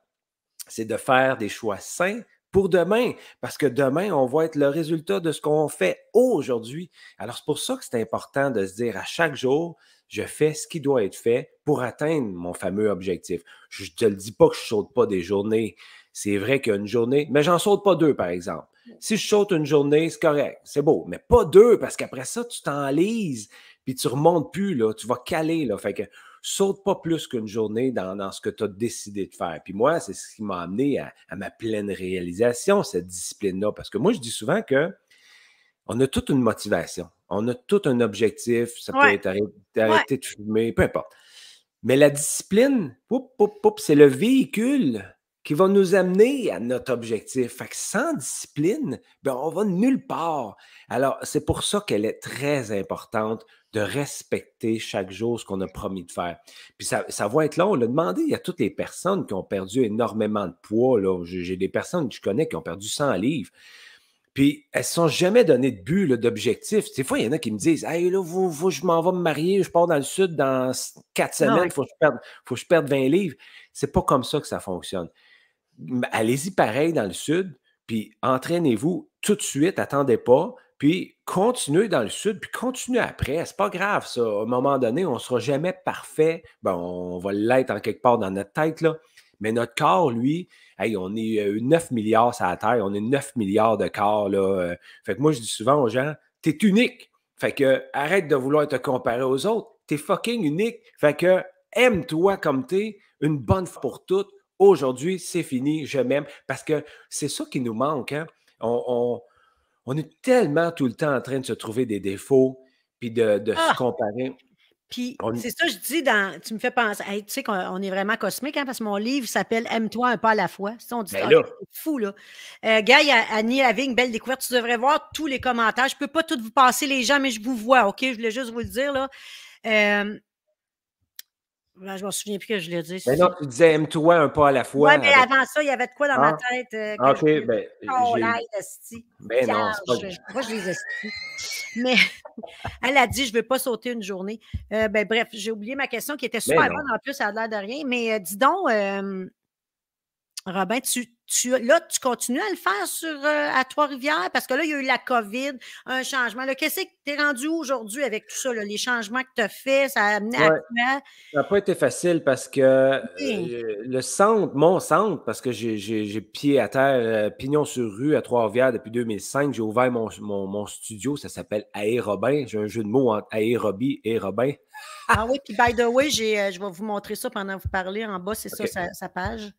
c'est de faire des choix sains pour demain, parce que demain, on va être le résultat de ce qu'on fait aujourd'hui. Alors, c'est pour ça que c'est important de se dire à chaque jour, je fais ce qui doit être fait pour atteindre mon fameux objectif. Je ne te le dis pas que je ne saute pas des journées. C'est vrai qu'il y a une journée, mais j'en saute pas deux, par exemple. Si je saute une journée, c'est correct, c'est beau, mais pas deux, parce qu'après ça, tu t'enlises, puis tu remontes plus, là, tu vas caler. Là, fait que saute pas plus qu'une journée dans, ce que tu as décidé de faire. Puis moi, c'est ce qui m'a amené à, ma pleine réalisation, cette discipline-là. Parce que moi, je dis souvent que on a toute une motivation, on a tout un objectif, ça peut être arrêter, de fumer, peu importe. Mais la discipline, c'est le véhicule qui va nous amener à notre objectif. Fait que sans discipline, ben, on va nulle part. Alors, c'est pour ça qu'elle est très importante de respecter chaque jour ce qu'on a promis de faire. Puis ça, va être long. On l'a demandé Il y a toutes les personnes qui ont perdu énormément de poids. J'ai des personnes que je connais qui ont perdu 100 livres. Puis elles ne se sont jamais donné de but, d'objectif. Des fois, il y en a qui me disent Hey, là, je m'en vais me marier, je pars dans le sud dans quatre semaines, il faut, faut, que je perde 20 livres. C'est pas comme ça que ça fonctionne. Allez-y pareil dans le sud, puis entraînez-vous tout de suite, attendez pas, puis continuez dans le sud, puis continuez après. C'est pas grave, ça. À un moment donné, on sera jamais parfait. Bon, on va l'être en quelque part dans notre tête. Mais notre corps, lui, hey, on est 9 euh, milliards sur la Terre, on est 9 milliards de corps, là. Euh. Fait que moi, je dis souvent aux gens, t'es unique. Fait que arrête de vouloir te comparer aux autres. T'es fucking unique. Fait que aime-toi comme t'es, une bonne fois pour toutes. Aujourd'hui, c'est fini, je m'aime. Parce que c'est ça qui nous manque. Hein? on, on est tellement tout le temps en train de se trouver des défauts, puis de, se ah! comparer. Puis c'est ça, je dis, dans, tu me fais penser, tu sais qu'on est vraiment cosmique, hein, parce que mon livre s'appelle Aime-toi un pas à la fois. Ça, on dit, ben c'est fou, là. Euh, Guy, Annie une belle découverte. Tu devrais voir tous les commentaires. Je ne peux pas tout vous passer les gens, mais je vous vois, OK? Je voulais juste vous le dire, là. Euh, ben, je m'en souviens plus que je l'ai dit. Mais non, tu disais aime-toi un pas à la fois. Oui, mais avant ça, il y avait de quoi dans ma ah, tête. Euh, OK, ben. Oh, l'aide, Ben non, c'est pas Moi, je les estis. Mais elle a dit je ne veux pas sauter une journée. Euh, ben, bref, j'ai oublié ma question qui était super bonne en plus, ça a l'air de rien. Mais euh, dis donc, euh, Robin, tu, là, tu continues à le faire sur, euh, à Trois-Rivières? Parce que là, il y a eu la COVID, un changement. Qu'est-ce que tu es rendu aujourd'hui avec tout ça, les changements que tu as faits, ça a amené à quoi? Ça n'a pas été facile parce que euh, le centre, mon centre, parce que j'ai pied à terre, euh, pignon sur rue à Trois-Rivières depuis 2005, j'ai ouvert mon, mon, studio, ça s'appelle Aérobin. J'ai un jeu de mots entre aérobie et Robin. ah oui, puis by the way, je vais vous montrer ça pendant que vous parlez. En bas, c'est ça, sa page.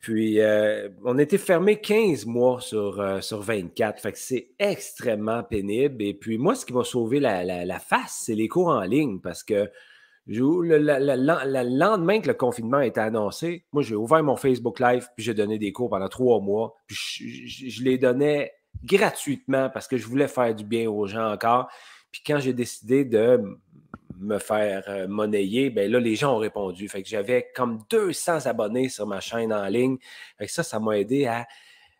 Puis, euh, on était fermé 15 mois sur, euh, sur 24. Fait que c'est extrêmement pénible. Et puis, moi, ce qui m'a sauvé la, face, c'est les cours en ligne parce que le, lendemain que le confinement été annoncé, moi, j'ai ouvert mon Facebook Live puis j'ai donné des cours pendant trois mois. Puis, je les donnais gratuitement parce que je voulais faire du bien aux gens encore. Puis, quand j'ai décidé de me faire euh, monnayer, ben là, les gens ont répondu. Fait que j'avais comme 200 abonnés sur ma chaîne en ligne. Fait ça, ça m'a aidé à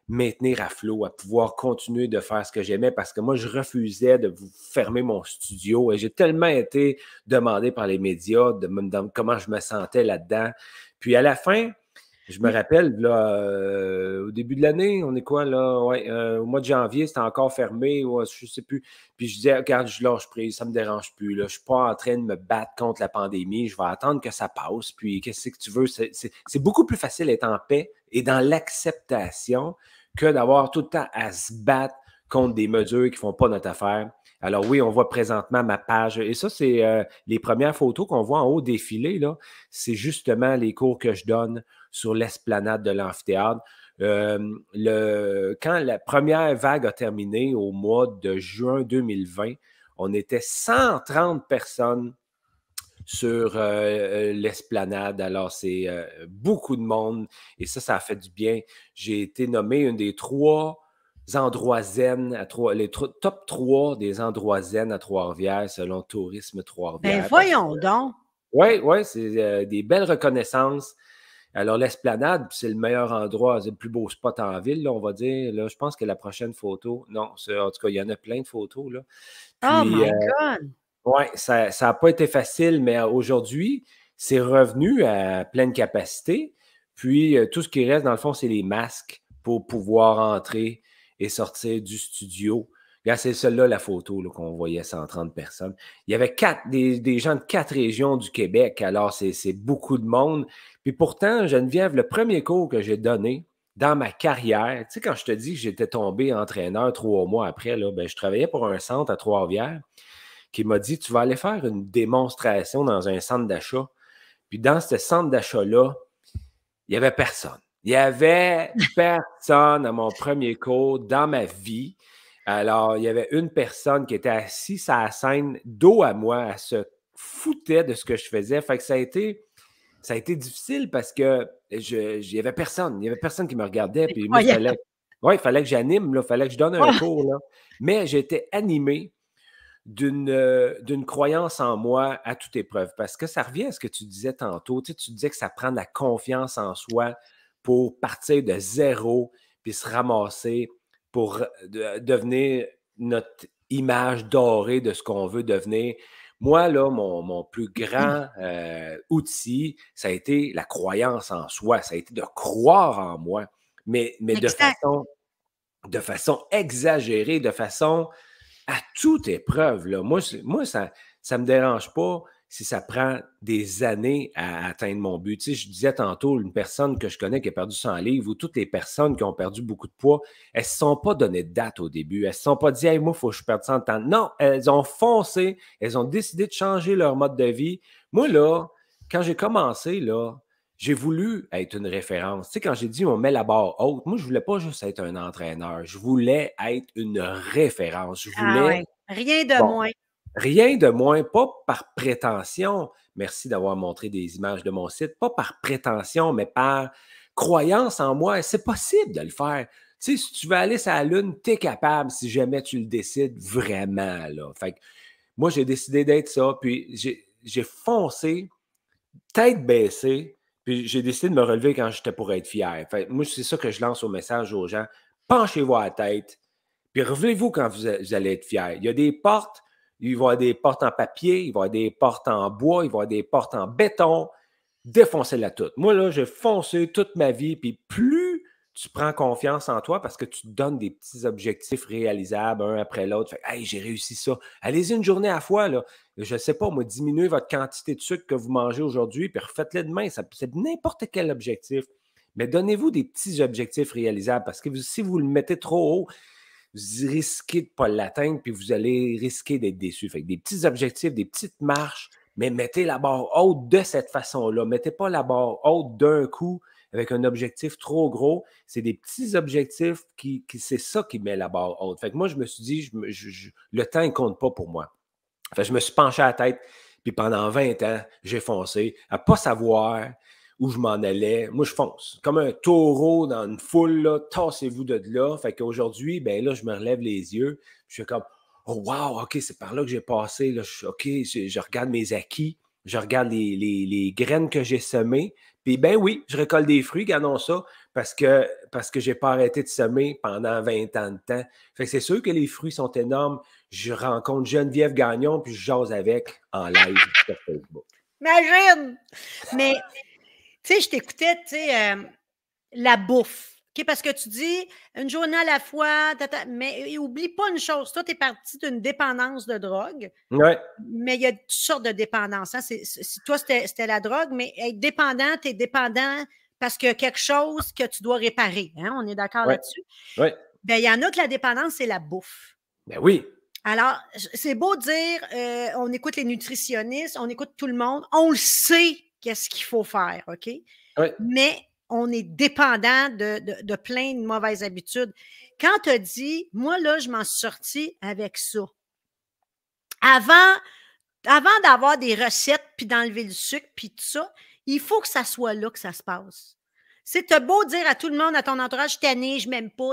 maintenir à flot, à pouvoir continuer de faire ce que j'aimais parce que moi, je refusais de vous fermer mon studio et j'ai tellement été demandé par les médias de, de comment je me sentais là-dedans. Puis à la fin, je me rappelle, là, euh, au début de l'année, on est quoi, là? Ouais, euh, au mois de janvier, c'était encore fermé, je ne sais plus. Puis je disais, regarde, je lâche prise, ça me dérange plus. Là. Je suis pas en train de me battre contre la pandémie. Je vais attendre que ça passe. Puis qu'est-ce que tu veux? C'est beaucoup plus facile d'être en paix et dans l'acceptation que d'avoir tout le temps à se battre contre des mesures qui font pas notre affaire. Alors oui, on voit présentement ma page. Et ça, c'est euh, les premières photos qu'on voit en haut défilé. Là, c'est justement les cours que je donne sur l'esplanade de l'amphithéâtre. Euh, le, quand la première vague a terminé au mois de juin 2020, on était 130 personnes sur euh, l'esplanade. Alors, c'est beaucoup de monde et ça, ça a fait du bien. J'ai été nommé une des trois endroits zen à trois, les top 3 des endroits zen à Trois-Rivières selon Tourisme Trois-Rivières. Ben voyons donc. Oui, oui, c'est euh, des belles reconnaissances. Alors, l'esplanade, c'est le meilleur endroit, c'est le plus beau spot en ville, on va dire. Là, je pense que la prochaine photo, non, en tout cas, il y en a plein de photos. Là. oh my euh, God! Oui, ça n'a pas été facile, mais aujourd'hui, c'est revenu à pleine capacité. Puis, euh, tout ce qui reste, dans le fond, c'est les masques pour pouvoir entrer et sortir du studio. C'est celle-là la photo qu'on voyait 130 personnes. Il y avait quatre, des, gens de quatre régions du Québec, alors c'est beaucoup de monde. Puis pourtant, Geneviève, le premier cours que j'ai donné dans ma carrière, tu sais, quand je te dis que j'étais tombé entraîneur trois mois après, là, ben, je travaillais pour un centre à Trois-Rivières qui m'a dit Tu vas aller faire une démonstration dans un centre d'achat. Puis dans ce centre d'achat-là, il n'y avait personne. Il n'y avait personne à mon premier cours dans ma vie. Alors, il y avait une personne qui était assise à la scène, dos à moi, elle se foutait de ce que je faisais. Fait que ça a été, ça a été difficile parce que je, il n'y avait personne. Il n'y avait personne qui me regardait. Puis moi, il fallait, ouais, il fallait que j'anime, il fallait que je donne un cours. Là. Mais j'étais animé d'une, croyance en moi à toute épreuve. Parce que ça revient à ce que tu disais tantôt. Tu, sais, tu disais que ça prend de la confiance en soi pour partir de zéro puis se ramasser pour devenir notre image dorée de ce qu'on veut devenir. Moi, là, mon, plus grand euh, outil, ça a été la croyance en soi, ça a été de croire en moi, mais, mais de, façon, de façon exagérée, de façon à toute épreuve. Là. Moi, moi ça ne me dérange pas si ça prend des années à atteindre mon but. Tu sais, je disais tantôt, une personne que je connais qui a perdu 100 livres ou toutes les personnes qui ont perdu beaucoup de poids, elles ne se sont pas donné de date au début. Elles ne se sont pas dit, hey, moi, il faut que je perde 100 temps. Non, elles ont foncé, elles ont décidé de changer leur mode de vie. Moi, là, quand j'ai commencé, là, j'ai voulu être une référence. Tu sais, quand j'ai dit on met la barre haute, moi, je ne voulais pas juste être un entraîneur. Je voulais être une référence. Je ah voulais. Rien de moins. Rien de moins, pas par prétention. Merci d'avoir montré des images de mon site. Pas par prétention, mais par croyance en moi. C'est possible de le faire. Tu sais, si tu veux aller sur la Lune, tu es capable si jamais tu le décides vraiment. Là. Fait que moi, j'ai décidé d'être ça. Puis j'ai foncé, tête baissée, puis j'ai décidé de me relever quand j'étais pour être fier. Fait, moi, c'est ça que je lance au message aux gens. Penchez-vous à la tête, puis relevez-vous quand vous, allez être fier. Il y a des portes il va y avoir des portes en papier, il va y avoir des portes en bois, il va y avoir des portes en béton. Défoncez-la toute. Moi, là, j'ai foncé toute ma vie. Puis plus tu prends confiance en toi parce que tu te donnes des petits objectifs réalisables un après l'autre. Fait hey, j'ai réussi ça. Allez-y une journée à fois. Là. Je ne sais pas, moi, diminuez votre quantité de sucre que vous mangez aujourd'hui, puis refaites-le demain. C'est n'importe quel objectif. Mais donnez-vous des petits objectifs réalisables parce que si vous le mettez trop haut, vous risquez de ne pas l'atteindre, puis vous allez risquer d'être déçu. Fait des petits objectifs, des petites marches, mais mettez la barre haute de cette façon-là. Mettez pas la barre haute d'un coup avec un objectif trop gros. C'est des petits objectifs qui, c'est ça qui met la barre haute. Fait que moi, je me suis dit, le temps ne compte pas pour moi. Fait je me suis penché à la tête, puis pendant 20 ans, j'ai foncé à ne pas savoir où je m'en allais. Moi, je fonce. Comme un taureau dans une foule, là, tassez-vous de là. Fait qu'aujourd'hui, ben là, je me relève les yeux. Je suis comme, oh wow, OK, c'est par là que j'ai passé. Là. OK, je, regarde mes acquis. Je regarde les, graines que j'ai semées. Puis ben oui, je récolte des fruits, gardons ça, parce que, parce que je n'ai pas arrêté de semer pendant 20 ans de temps. Fait que c'est sûr que les fruits sont énormes. Je rencontre Geneviève Gagnon, puis je jase avec en live sur Facebook. Imagine! Mais tu sais, je t'écoutais, tu sais, euh, la bouffe. Parce que tu dis une journée à la fois, mais oublie pas une chose. Toi, tu es parti d'une dépendance de drogue. Oui. Mais il y a toutes sortes de dépendances. Hein. toi, c'était la drogue, mais être dépendant, tu es dépendant parce qu'il y a quelque chose que tu dois réparer. Hein? On est d'accord là-dessus? Oui. Bien, il y en a que la dépendance, c'est la bouffe. Ben oui. Alors, c'est beau dire, euh, on écoute les nutritionnistes, on écoute tout le monde, on le sait qu'est-ce qu'il faut faire, OK? Mais on est dépendant de, plein de mauvaises habitudes. Quand tu as dit, moi, là, je m'en suis sorti avec ça. Avant, avant d'avoir des recettes, puis d'enlever le sucre, puis tout ça, il faut que ça soit là que ça se passe. C'est beau dire à tout le monde, à ton entourage, je t'année, je m'aime pas.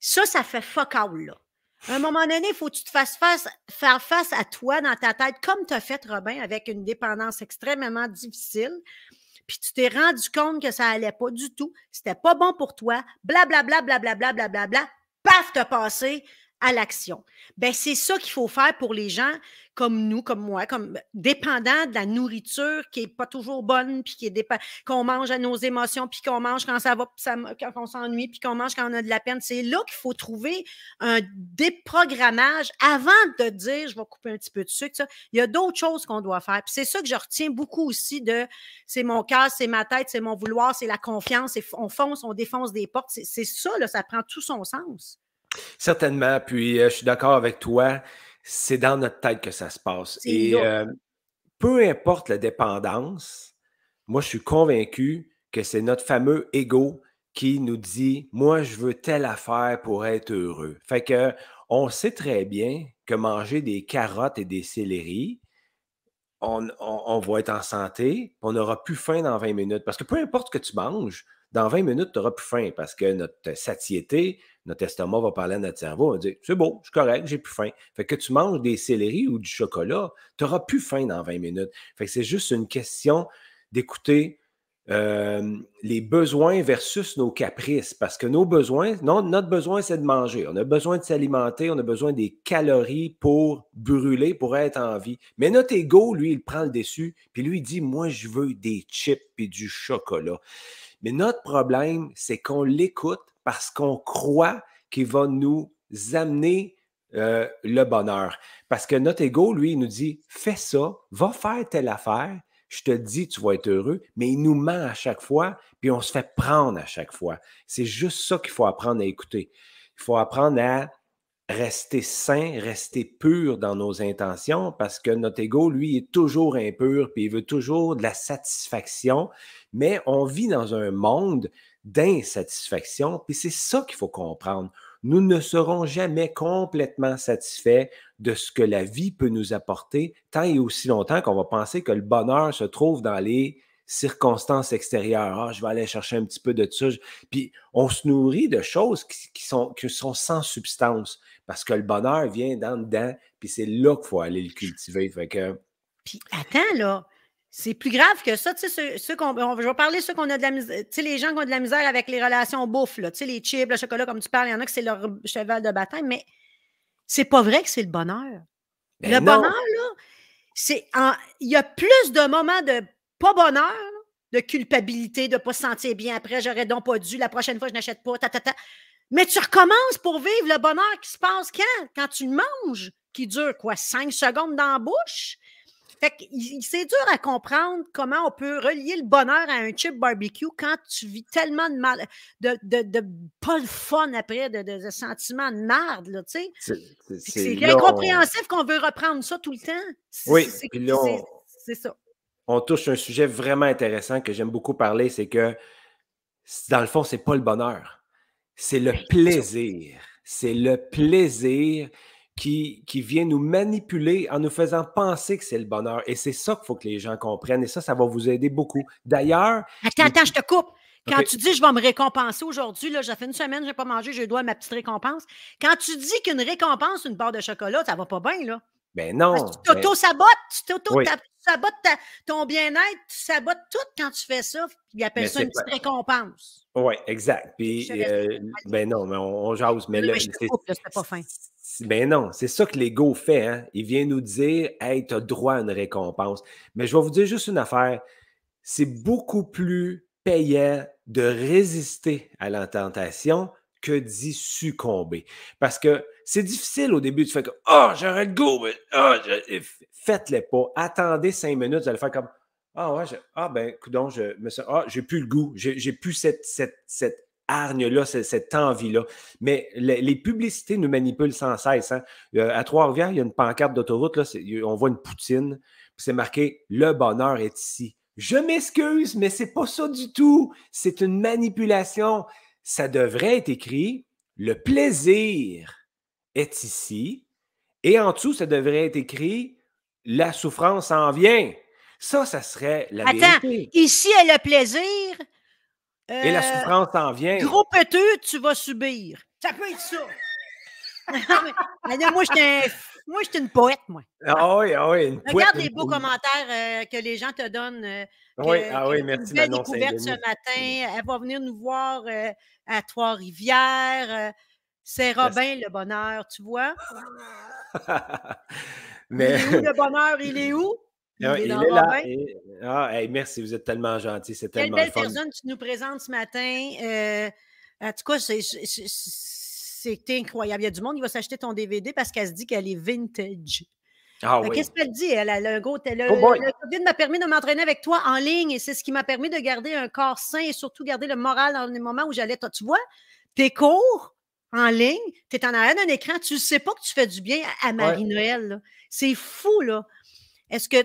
Ça, ça fait fuck all, là. À un moment donné, il faut que tu te fasses face, faire face à toi dans ta tête, comme tu as fait, Robin, avec une dépendance extrêmement difficile. Puis tu t'es rendu compte que ça allait pas du tout, c'était pas bon pour toi, blablabla, blablabla, blablabla, bla, bla, bla, paf, te passer à l'action. Ben, c'est ça qu'il faut faire pour les gens comme nous, comme moi, comme dépendant de la nourriture qui n'est pas toujours bonne, puis qui est qu'on mange à nos émotions, puis qu'on mange quand ça va, quand on s'ennuie, puis qu'on mange quand on a de la peine. C'est là qu'il faut trouver un déprogrammage avant de dire je vais couper un petit peu de sucre. Il y a d'autres choses qu'on doit faire. C'est ça que je retiens beaucoup aussi de c'est mon cœur, c'est ma tête, c'est mon vouloir, c'est la confiance, on fonce, on défonce des portes. C'est ça, là, ça prend tout son sens. Certainement. Puis euh, je suis d'accord avec toi c'est dans notre tête que ça se passe. Et euh, peu importe la dépendance, moi, je suis convaincu que c'est notre fameux ego qui nous dit Moi, je veux telle affaire pour être heureux. Fait que on sait très bien que manger des carottes et des céleris, on, on va être en santé, on n'aura plus faim dans 20 minutes. Parce que peu importe ce que tu manges, dans 20 minutes, tu n'auras plus faim parce que notre satiété, notre estomac va parler à notre cerveau, on va dire C'est beau, je suis correct, j'ai plus faim. Fait que tu manges des céleris ou du chocolat, tu n'auras plus faim dans 20 minutes. C'est juste une question d'écouter euh, les besoins versus nos caprices. Parce que nos besoins, non, notre besoin, c'est de manger. On a besoin de s'alimenter, on a besoin des calories pour brûler, pour être en vie. Mais notre ego, lui, il prend le dessus, puis lui, il dit Moi, je veux des chips et du chocolat. Mais notre problème, c'est qu'on l'écoute parce qu'on croit qu'il va nous amener euh, le bonheur. Parce que notre ego, lui, il nous dit fais ça, va faire telle affaire, je te dis, tu vas être heureux, mais il nous ment à chaque fois, puis on se fait prendre à chaque fois. C'est juste ça qu'il faut apprendre à écouter. Il faut apprendre à rester sain, rester pur dans nos intentions, parce que notre ego, lui, est toujours impur, puis il veut toujours de la satisfaction, mais on vit dans un monde d'insatisfaction, puis c'est ça qu'il faut comprendre. Nous ne serons jamais complètement satisfaits de ce que la vie peut nous apporter tant et aussi longtemps qu'on va penser que le bonheur se trouve dans les circonstances extérieures. Ah, je vais aller chercher un petit peu de ça. Puis on se nourrit de choses qui, sont, qui sont sans substance parce que le bonheur vient dans dedans, puis c'est là qu'il faut aller le cultiver. Fait que... Puis attends, là, c'est plus grave que ça. Tu sais, ceux, qu'on, je vais parler de ceux qu'on a de la misère. Tu sais, les gens qui ont de la misère avec les relations bouffe, là, tu sais, les chips, le chocolat, comme tu parles, il y en a que c'est leur cheval de bataille, mais c'est pas vrai que c'est le bonheur. Ben le bonheur, là, c'est. Il y a plus de moments de pas bonheur, de culpabilité, de ne pas se sentir bien après, j'aurais donc pas dû, la prochaine fois, je n'achète pas, ta, ta, ta. Mais tu recommences pour vivre le bonheur qui se passe quand? Quand tu le manges, qui dure quoi, cinq secondes dans la bouche? Fait que c'est dur à comprendre comment on peut relier le bonheur à un chip barbecue quand tu vis tellement de mal, de, de, de pas le fun après, de, de, sentiments de merde, là, tu sais. C'est incompréhensif qu'on veut reprendre ça tout le temps. Oui, puis là, c'est ça. On touche un sujet vraiment intéressant que j'aime beaucoup parler, c'est que dans le fond, c'est pas le bonheur, c'est le plaisir. C'est le plaisir qui, vient nous manipuler en nous faisant penser que c'est le bonheur. Et c'est ça qu'il faut que les gens comprennent. Et ça, ça va vous aider beaucoup. D'ailleurs. Attends, attends, je te coupe. Quand tu dis je vais me récompenser aujourd'hui, là, j'ai fait une semaine, je n'ai pas mangé, je dois ma petite récompense. Quand tu dis qu'une récompense, une barre de chocolat, ça va pas bien, là. Ben non. tu t'auto-sabotes, tu t'auto-sabotes ton bien-être, tu sabotes tout quand tu fais ça. Ils appellent ça une petite récompense. Oui, exact. Puis, euh, ben non, mais on, jase. Mais, là, c'est pas fin. Ben non, c'est ça que l'ego fait. Hein? Il vient nous dire Hey, tu as droit à une récompense. Mais je vais vous dire juste une affaire. C'est beaucoup plus payant de résister à la tentation que d'y succomber. Parce que c'est difficile au début. Tu fais que oh, j'aurais le goût, mais oh, faites-le pas. Attendez cinq minutes, vous allez faire comme Ah ouais, ah ben, coudon, je me ah, j'ai plus le goût, j'ai plus cette, cette, cette hargne-là, cette envie-là. Mais les, publicités nous manipulent sans cesse. Hein. Euh, à Trois-Rivières, il y a une pancarte d'autoroute, on voit une poutine, c'est marqué Le bonheur est ici. Je m'excuse, mais c'est pas ça du tout. C'est une manipulation. Ça devrait être écrit Le plaisir est ici. Et en dessous, ça devrait être écrit La souffrance en vient. Ça, ça serait la Attends, ici est le plaisir. et la euh, souffrance en vient. Gros peteux, tu vas subir. Ça peut être ça. moi, je suis une poète, moi. Ah oui, ah oui, une poète. Regarde les beaux commentaires euh, que les gens te donnent. Euh, oui, ah oui, merci, découverte ce matin. Elle va venir nous voir à Trois-Rivières. C'est Robin, le bonheur, tu vois? Mais... Il est où, le bonheur? Il est où? Il, est, là. Ah, merci, vous êtes tellement gentil. C'est tellement Quelle belle personne tu nous présentes ce matin. Euh, en tout cas, c'est incroyable. Il y a du monde qui va s'acheter ton DVD parce qu'elle se dit qu'elle est vintage. Ah, oui. Qu'est-ce qu'elle dit? Elle a le, oh le COVID m'a permis de m'entraîner avec toi en ligne et c'est ce qui m'a permis de garder un corps sain et surtout garder le moral dans les moments où j'allais. Tu vois, tes cours en ligne, tu es en arrière d'un écran, tu ne sais pas que tu fais du bien à Marie-Noël. C'est fou, là. Est-ce que,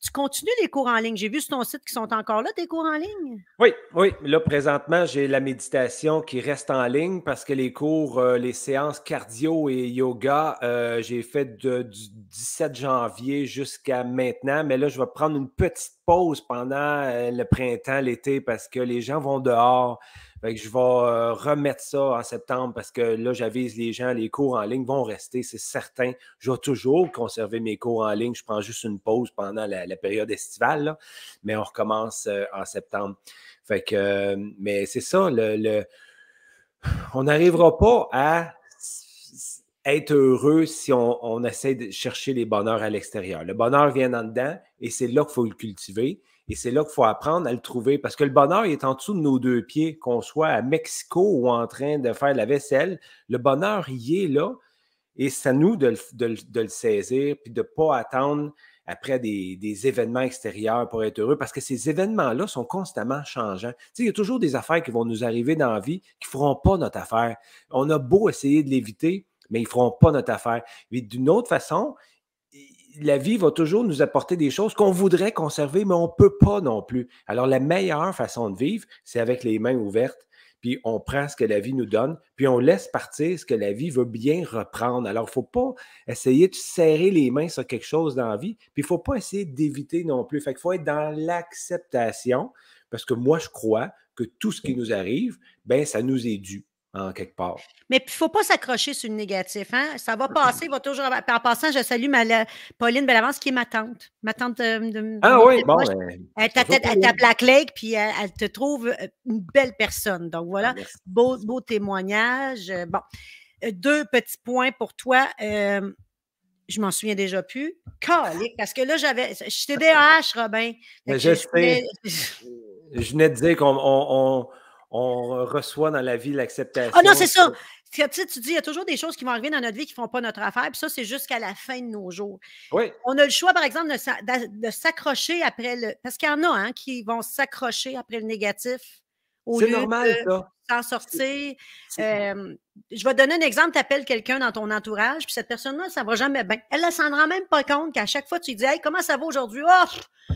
tu continues les cours en ligne? J'ai vu sur ton site qu'ils sont encore là, tes cours en ligne? Oui, oui. Là, présentement, j'ai la méditation qui reste en ligne parce que les cours, euh, les séances cardio et yoga, euh, j'ai fait du 17 janvier jusqu'à maintenant. Mais là, je vais prendre une petite pause pendant euh, le printemps, l'été, parce que les gens vont dehors. Fait que je vais euh, remettre ça en septembre parce que là, j'avise les gens, les cours en ligne vont rester, c'est certain. Je vais toujours conserver mes cours en ligne. Je prends juste une pause pendant la, période estivale, mais on recommence euh, en septembre. Fait que, euh, mais c'est ça, le, on n'arrivera pas à être heureux si on, on, essaie de chercher les bonheurs à l'extérieur. Le bonheur vient en dedans et c'est là qu'il faut le cultiver. Et c'est là qu'il faut apprendre à le trouver parce que le bonheur est en dessous de nos deux pieds, qu'on soit à Mexico ou en train de faire la vaisselle. Le bonheur y est là et c'est à nous de, le saisir puis de ne pas attendre après des, événements extérieurs pour être heureux parce que ces événements-là sont constamment changeants. Tu il y a toujours des affaires qui vont nous arriver dans la vie qui ne feront pas notre affaire. On a beau essayer de l'éviter, mais ils ne feront pas notre affaire. Mais d'une autre façon, la vie va toujours nous apporter des choses qu'on voudrait conserver, mais on ne peut pas non plus. Alors, la meilleure façon de vivre, c'est avec les mains ouvertes, puis on prend ce que la vie nous donne, puis on laisse partir ce que la vie veut bien reprendre. Alors, il ne faut pas essayer de serrer les mains sur quelque chose dans la vie, puis il ne faut pas essayer d'éviter non plus. Fait qu'il faut être dans l'acceptation, parce que moi, je crois que tout ce qui nous arrive, ben ça nous est dû en quelque part. Mais il ne faut pas s'accrocher sur le négatif. Hein? Ça va passer, va toujours. en passant, je salue ma, Pauline Bellavance, qui est ma tante. Ma tante de. ah oui, bon. Ben, elle t'a Black Lake, puis elle, te trouve euh, une belle personne. Donc voilà, ah, beau, beau témoignage. Euh, bon. Euh, deux petits points pour toi. je m'en souviens déjà plus. Calique, parce que là, j'avais. Je TDAH, Robin. je, sais. Je venais de dire qu'on on reçoit dans la vie l'acceptation. Ah non, c'est ça. Tu, tu dis, il y a toujours des choses qui vont arriver dans notre vie qui ne font pas notre affaire, puis ça, c'est jusqu'à la fin de nos jours. Oui. On a le choix, par exemple, de, s'accrocher après le. Parce qu'il y en a hein, qui vont s'accrocher après le négatif. C'est normal, ça. S'en sortir. Euh, je vais donner un exemple. Tu appelles quelqu'un dans ton entourage, puis cette personne-là, ça ne va jamais bien. Elle ne s'en rend même pas compte qu'à chaque fois, tu lui dis Hey, comment ça va aujourd'hui? Oh,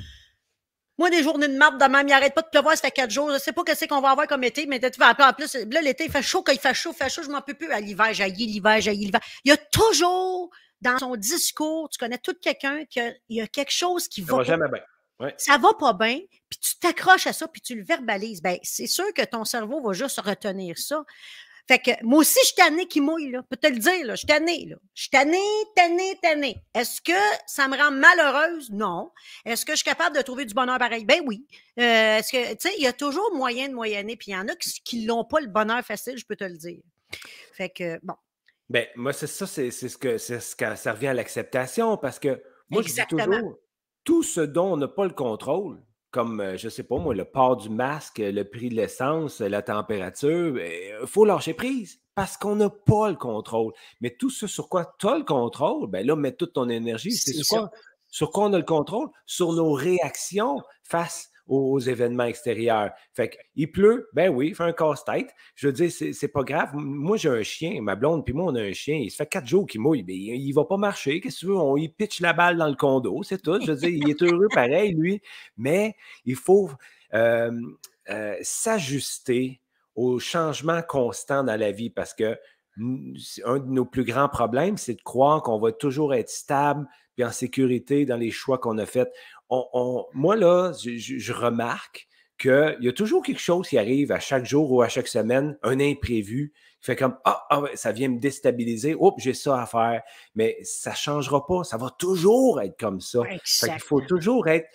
moi, des journées de marde de même, il n'arrête pas de pleuvoir, ça fait quatre jours. Je ne sais pas ce qu'on va avoir comme été, mais tu vas en plus, là, l'été, il fait chaud, quand il fait chaud, il fait chaud, je m'en peux plus. À l'hiver, j'haïs l'hiver, j'haïs l'hiver. Il y a toujours, dans son discours, tu connais tout quelqu'un, qu'il y a quelque chose qui va. Ça va jamais bien. Ouais. Ça va pas bien, puis tu t'accroches à ça, puis tu le verbalises. Ben, c'est sûr que ton cerveau va juste retenir ça. Fait que moi aussi, je suis tannée qui mouille, là. Peut te le dire, là. Je suis tannée, là. Je suis tannée, tannée, tannée. Est-ce que ça me rend malheureuse? Non. Est-ce que je suis capable de trouver du bonheur pareil? Ben oui. Euh, est-ce que, tu sais, il y a toujours moyen de moyenner, puis il y en a qui n'ont pas le bonheur facile, je peux te le dire. Fait que, bon. Ben, moi, c'est ça, c'est ce que, c'est ce que ça revient à l'acceptation, parce que moi, je dis toujours, tout ce dont on n'a pas le contrôle, comme, euh, je ne sais pas moi, le port du masque, le prix de l'essence, la température, il ben, faut lâcher prise parce qu'on n'a pas le contrôle. Mais tout ce sur quoi tu as le contrôle, ben là, mets toute ton énergie. C'est sur quoi, sur quoi on a le contrôle? Sur nos réactions face aux, événements extérieurs. Fait qu'il pleut, ben oui, il fait un casse-tête. Je veux dire, c'est pas grave. Moi, j'ai un chien, ma blonde, puis moi, on a un chien. Il se fait quatre jours qu'il mouille. mais il, il va pas marcher. Qu'est-ce que tu veux? On y pitch la balle dans le condo, c'est tout. Je veux dire, il est heureux pareil, lui. Mais il faut euh, euh, s'ajuster aux changements constants dans la vie parce que un de nos plus grands problèmes, c'est de croire qu'on va toujours être stable et en sécurité dans les choix qu'on a faits. Moi, là, je, remarque qu'il y a toujours quelque chose qui arrive à chaque jour ou à chaque semaine, un imprévu, qui fait comme Ah, ah ça vient me déstabiliser, oups, j'ai ça à faire. Mais ça ne changera pas, ça va toujours être comme ça. Il faut toujours être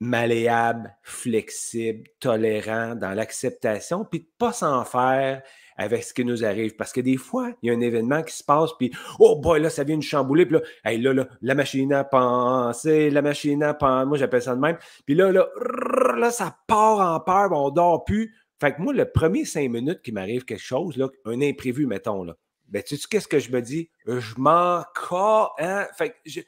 malléable, flexible, tolérant dans l'acceptation, puis de ne pas s'en faire avec ce qui nous arrive. Parce que des fois, il y a un événement qui se passe, puis oh boy, là, ça vient de chambouler, puis là, là, là, la machine à penser, la machine à penser, moi j'appelle ça de même. Puis là, là, là, ça part en peur, on dort plus. Fait que moi, le premier cinq minutes qui m'arrive quelque chose, là, un imprévu, mettons, là, ben, tu sais, qu'est-ce que je me dis? Je m'en hein? Fait que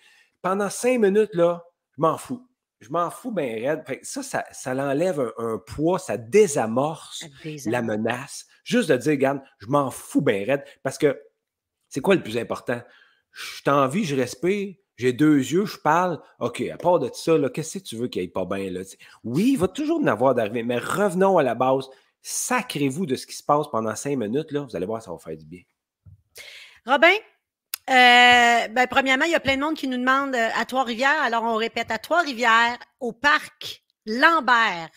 pendant cinq minutes, là, je m'en fous je m'en fous bien raide. ça, ça, ça l'enlève un, poids, ça désamorce la menace. Juste de dire, regarde, je m'en fous bien raide. Parce que c'est quoi le plus important? Je t'en vie, je respire, j'ai deux yeux, je parle. OK, à part de ça, qu'est-ce que tu veux qu'il aille pas bien? Là? Oui, il va toujours en avoir d'arriver, mais revenons à la base. Sacrez-vous de ce qui se passe pendant cinq minutes. Là, vous allez voir, ça va faire du bien. Robin, euh, ben, premièrement, il y a plein de monde qui nous demande euh, à Trois-Rivières. Alors, on répète à Trois-Rivières, au parc Lambert,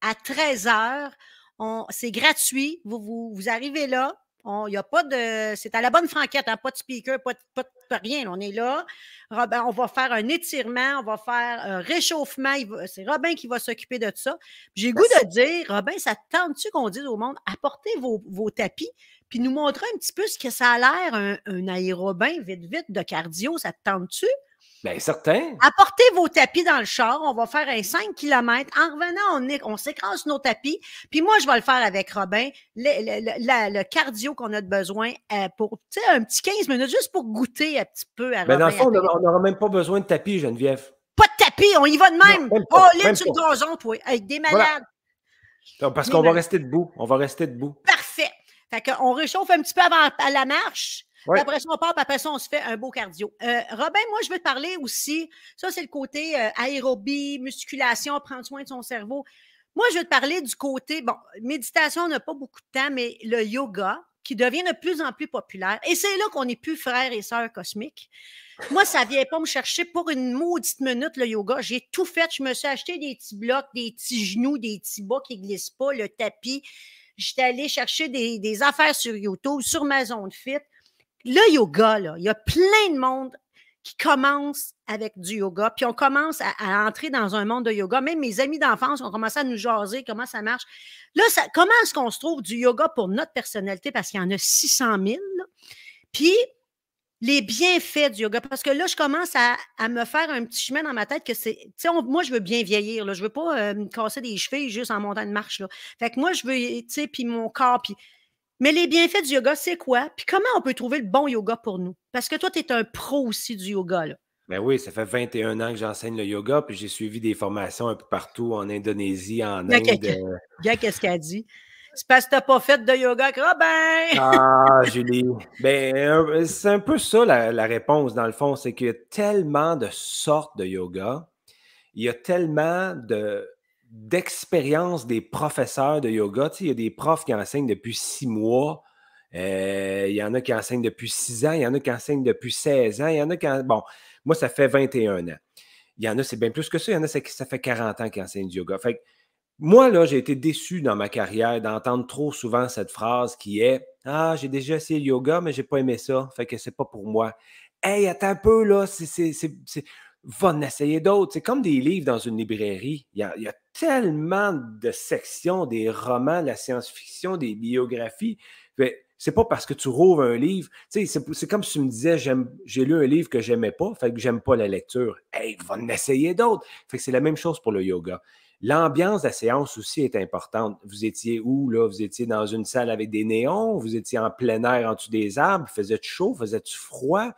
à 13 h. C'est gratuit. Vous, vous, vous arrivez là. Il n'y a pas de. C'est à la bonne franquette, hein, pas de speaker, pas de, pas rien. On est là. Robin, on va faire un étirement, on va faire un réchauffement. C'est Robin qui va s'occuper de ça. J'ai goût de dire, Robin, ça tente-tu qu'on dise au monde, apportez vos, vos tapis, puis nous montrer un petit peu ce que ça a l'air, un, un aérobin vite, vite de cardio. Ça te tente-tu? Bien, certain. Apportez vos tapis dans le char. On va faire un 5 km. En revenant, on, on s'écrase nos tapis. Puis moi, je vais le faire avec Robin. Le, cardio qu'on a de besoin euh, pour, tu sais, un petit 15 minutes, juste pour goûter un petit peu à Mais dans le fond, on n'aura même pas besoin de tapis, Geneviève. Pas de tapis, on y va de même. oh, là, sur le gazon, toi, avec des malades. parce qu'on va rester debout. On va rester debout. Parfait. Fait qu'on réchauffe un petit peu avant à la marche. Après ça, on part, après ça, on se fait un beau cardio. Euh, Robin, moi, je veux te parler aussi. Ça, c'est le côté euh, aérobie, musculation, prendre soin de son cerveau. Moi, je veux te parler du côté, bon, méditation, on n'a pas beaucoup de temps, mais le yoga, qui devient de plus en plus populaire. Et c'est là qu'on est plus frères et sœurs cosmiques. Moi, ça ne vient pas me chercher pour une maudite minute, le yoga. J'ai tout fait. Je me suis acheté des petits blocs, des petits genoux, des petits bas qui ne glissent pas, le tapis. J'étais allée chercher des, affaires sur YouTube, sur ma zone fit. Le yoga, là, il y a plein de monde qui commence avec du yoga, puis on commence à, entrer dans un monde de yoga. Même mes amis d'enfance ont commencé à nous jaser comment ça marche. Là, comment est-ce qu'on se trouve du yoga pour notre personnalité? Parce qu'il y en a 600 000. Puis, les bienfaits du yoga. Parce que là, je commence à, me faire un petit chemin dans ma tête que c'est. Tu sais, moi, je veux bien vieillir. Là. Je veux pas euh, me casser des cheveux juste en montant de marche. Fait que moi, je veux, tu sais, puis mon corps. Puis... Mais les bienfaits du yoga, c'est quoi? Puis comment on peut trouver le bon yoga pour nous? Parce que toi, tu es un pro aussi du yoga. Là. Ben oui, ça fait 21 ans que j'enseigne le yoga, puis j'ai suivi des formations un peu partout, en Indonésie, en Inde. Regarde qu'est-ce qu'elle dit? C'est parce que t'as pas fait de yoga avec Robin! ah, Julie. Ben, c'est un peu ça la, réponse, dans le fond. C'est qu'il y a tellement de sortes de yoga. Il y a tellement de d'expérience des professeurs de yoga. Tu sais, il y a des profs qui enseignent depuis six mois. Euh, il y en a qui enseignent depuis six ans. Il y en a qui enseignent depuis 16 ans. Il y en a qui... Bon, moi, ça fait 21 ans. Il y en a, c'est bien plus que ça. Il y en a, ça fait 40 ans qu'ils enseignent du yoga. Fait moi, là, j'ai été déçu dans ma carrière d'entendre trop souvent cette phrase qui est Ah, j'ai déjà essayé le yoga, mais j'ai pas aimé ça, fait que c'est pas pour moi. Hey, attends un peu, là, c'est. Va en essayer d'autres. C'est comme des livres dans une librairie. Il y, a, tellement de sections, des romans, de la science-fiction, des biographies. C'est pas parce que tu rouvres un livre. C'est comme si tu me disais j'ai lu un livre que j'aimais pas, fait que j'aime pas la lecture. Hey, va en essayer d'autres. Fait que c'est la même chose pour le yoga. L'ambiance de la séance aussi est importante. Vous étiez où, là? Vous étiez dans une salle avec des néons? Vous étiez en plein air en dessous des arbres? Faisait-tu chaud? Faisait-tu froid?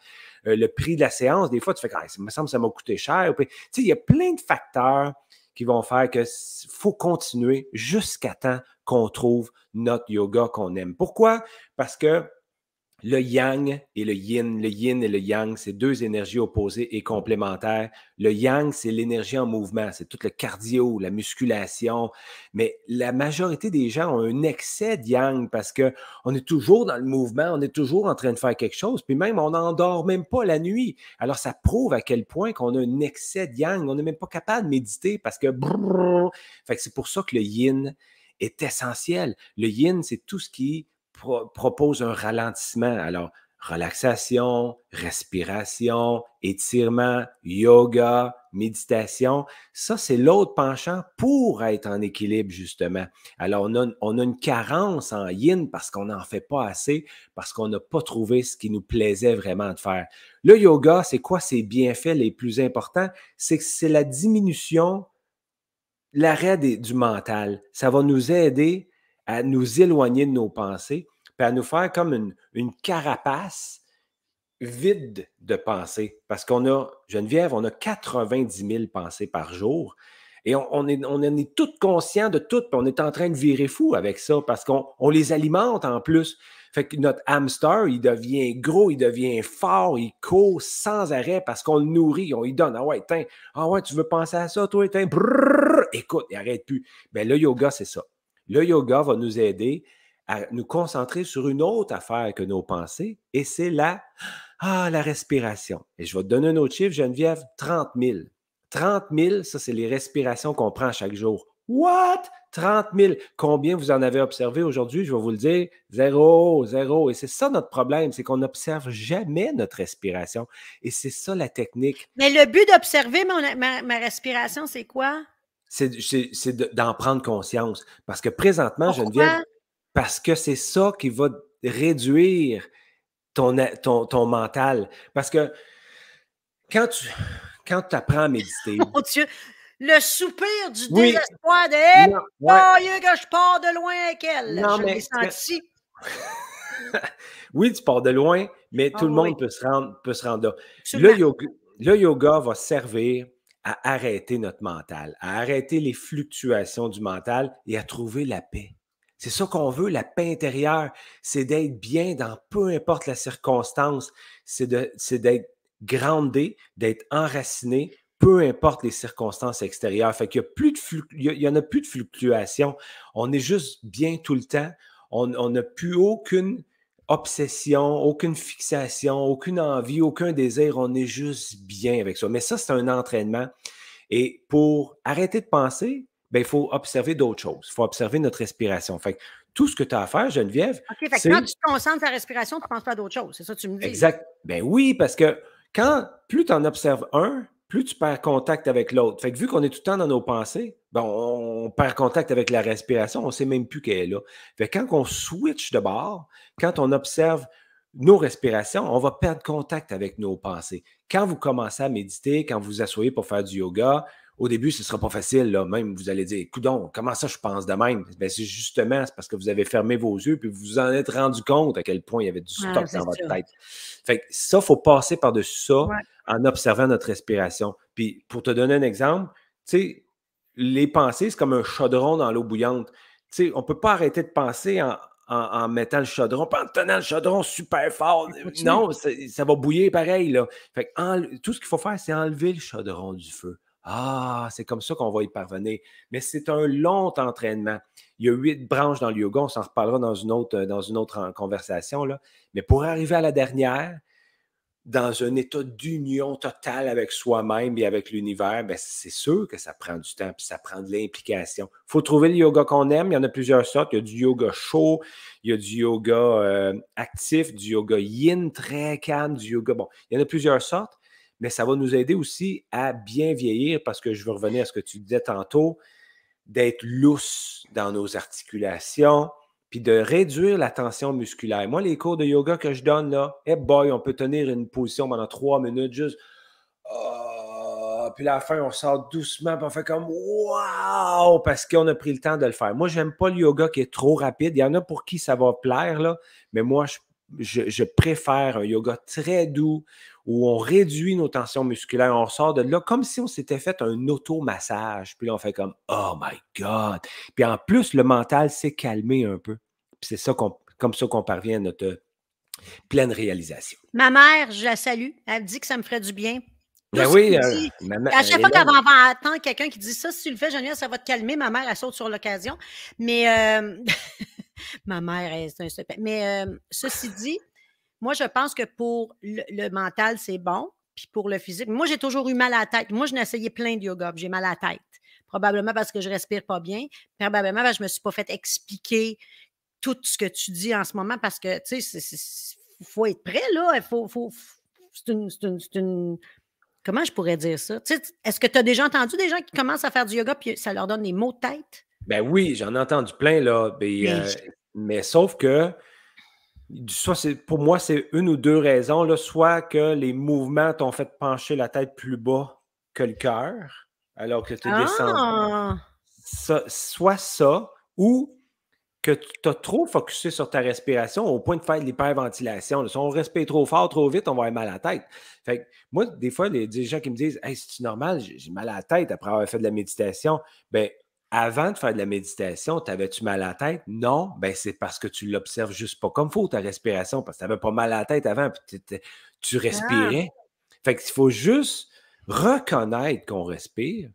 Euh, le prix de la séance, des fois, tu fais, ça me semble que ça m'a coûté cher. Il y a plein de facteurs qui vont faire que faut continuer jusqu'à temps qu'on trouve notre yoga qu'on aime. Pourquoi? Parce que le yang et le yin. Le yin et le yang, c'est deux énergies opposées et complémentaires. Le yang, c'est l'énergie en mouvement, c'est tout le cardio, la musculation. Mais la majorité des gens ont un excès de yang parce qu'on est toujours dans le mouvement, on est toujours en train de faire quelque chose, puis même on n'endort même pas la nuit. Alors ça prouve à quel point qu'on a un excès de yang. On n'est même pas capable de méditer parce que fait que c'est pour ça que le yin est essentiel. Le yin, c'est tout ce qui propose un ralentissement. Alors, relaxation, respiration, étirement, yoga, méditation, ça, c'est l'autre penchant pour être en équilibre, justement. Alors, on a, on a une carence en yin parce qu'on n'en fait pas assez, parce qu'on n'a pas trouvé ce qui nous plaisait vraiment de faire. Le yoga, c'est quoi ses bienfaits les plus importants? C'est que c'est la diminution, l'arrêt du mental. Ça va nous aider à nous éloigner de nos pensées, puis à nous faire comme une, une carapace vide de pensées. Parce qu'on a, Geneviève, on a 90 000 pensées par jour. Et on, est, on est tous conscients de tout, on est en train de virer fou avec ça parce qu'on on les alimente en plus. Fait que notre hamster, il devient gros, il devient fort, il court sans arrêt parce qu'on le nourrit, on lui donne. Ah ouais, tiens, ah ouais, tu veux penser à ça, toi, tiens, écoute, il n'arrête plus. Bien, le yoga, c'est ça. Le yoga va nous aider à nous concentrer sur une autre affaire que nos pensées, et c'est la, ah, la respiration. Et je vais te donner un autre chiffre, Geneviève, 30 000. 30 000, ça, c'est les respirations qu'on prend chaque jour. What? 30 000. Combien vous en avez observé aujourd'hui? Je vais vous le dire. Zéro, zéro. Et c'est ça notre problème, c'est qu'on n'observe jamais notre respiration. Et c'est ça la technique. Mais le but d'observer ma, ma respiration, c'est quoi? C'est d'en prendre conscience. Parce que présentement, Geneviève, parce que c'est ça qui va réduire ton, ton, ton, mental. Parce que quand tu quand apprends à méditer. Mon Dieu! Le soupir du désespoir de hey, oh, que je pars de loin avec elle. Non, je l'ai senti. oui, tu pars de loin, mais tout ah le monde peut, se rendre, peut se rendre là. Le yoga, le yoga va servir à arrêter notre mental, à arrêter les fluctuations du mental et à trouver la paix. C'est ça qu'on veut, la paix intérieure, c'est d'être bien dans peu importe la circonstance, c'est d'être grandé, d'être enraciné, peu importe les circonstances extérieures. Fait qu'il y a plus de en a plus de fluctuations. On est juste bien tout le temps. On n'a plus aucune obsession, aucune fixation, aucune envie, aucun désir. On est juste bien avec ça. Mais ça, c'est un entraînement. Et pour arrêter de penser, ben, il faut observer d'autres choses. Il faut observer notre respiration. Fait tout ce que tu as à faire, Geneviève. OK, fait quand tu te concentres la respiration, tu ne penses pas à d'autres choses. C'est ça que tu me dis. Exact. Ben oui, parce que quand plus tu en observes un, plus tu perds contact avec l'autre. Fait que vu qu'on est tout le temps dans nos pensées, ben on, perd contact avec la respiration, on ne sait même plus qu'elle est là. Fait quand on switch de bord, quand on observe nos respirations, on va perdre contact avec nos pensées. Quand vous commencez à méditer, quand vous vous asseyez pour faire du yoga, au début, ce ne sera pas facile. Là. Même, vous allez dire, coudon, comment ça je pense de même? Ben, c'est justement parce que vous avez fermé vos yeux puis vous vous en êtes rendu compte à quel point il y avait du stock dans votre tête. Fait que ça, il faut passer par-dessus ça en observant notre respiration. Puis, pour te donner un exemple, tu sais, les pensées, c'est comme un chaudron dans l'eau bouillante. Tu sais, on ne peut pas arrêter de penser en, mettant le chaudron, en tenant le chaudron super fort. Non, ça, va bouillir pareil. Là. Fait que tout ce qu'il faut faire, c'est enlever le chaudron du feu. Ah, c'est comme ça qu'on va y parvenir. Mais c'est un long entraînement. Il y a huit branches dans le yoga, on s'en reparlera dans une autre, dans une autre conversation. Là. Mais pour arriver à la dernière, dans un état d'union totale avec soi-même et avec l'univers, ben, c'est sûr que ça prend du temps puis ça prend de l'implication. Il faut trouver le yoga qu'on aime. Il y en a plusieurs sortes. Il y a du yoga chaud, il y a du yoga euh, actif, du yoga yin très calme, du yoga. Bon, il y en a plusieurs sortes mais ça va nous aider aussi à bien vieillir parce que je veux revenir à ce que tu disais tantôt, d'être lousse dans nos articulations, puis de réduire la tension musculaire. Moi, les cours de yoga que je donne, là, hey boy, on peut tenir une position pendant trois minutes, juste. Ah, puis à la fin, on sort doucement, puis on fait comme Waouh! Parce qu'on a pris le temps de le faire. Moi, j'aime pas le yoga qui est trop rapide. Il y en a pour qui ça va plaire, là, mais moi, je, préfère un yoga très doux où on réduit nos tensions musculaires, on sort de là comme si on s'était fait un automassage. Puis là, on fait comme Oh my God! Puis en plus, le mental s'est calmé un peu. C'est ça qu'on, comme ça qu'on parvient à notre pleine réalisation. Ma mère, je la salue. Elle dit que ça me ferait du bien. Ben oui, euh, à chaque fois qu'elle va entendre quelqu'un qui dit ça, si tu le fais, Geneviève, ça va te calmer. Ma mère, elle saute sur l'occasion. Mais euh, ma mère, c'est un Mais euh, ceci dit, moi, je pense que pour le, mental, c'est bon. Puis pour le physique, moi, j'ai toujours eu mal à la tête. Moi, je n'ai essayé plein de yoga, j'ai mal à la tête. Probablement parce que je respire pas bien. Probablement parce que je me suis pas fait expliquer tout ce que tu dis en ce moment parce que, tu sais, il faut être prêt, là. Il faut, faut c'est une, une, Comment je pourrais dire ça? Est-ce que tu as déjà entendu des gens qui commencent à faire du yoga puis ça leur donne des maux de tête? Ben oui, j'en ai entendu plein, là. Euh, mais, sauf que, soit pour moi, c'est une ou deux raisons. Là, soit que les mouvements t'ont fait pencher la tête plus bas que le cœur, alors que tu es ah! soit ça, ou que tu as trop focusé sur ta respiration au point de faire de l'hyperventilation. Si on respire trop fort, trop vite, on va avoir mal à la tête. Fait moi, des fois, les, des gens qui me disent Hey, c'est normal, j'ai mal à la tête après avoir fait de la méditation. Ben, avant de faire de la méditation, t'avais-tu mal à la tête? Non, ben c'est parce que tu l'observes juste pas comme faut, ta respiration, parce que tu n'avais pas mal à la tête avant, puis tu ah! respirais. Fait qu'il faut juste reconnaître qu'on respire,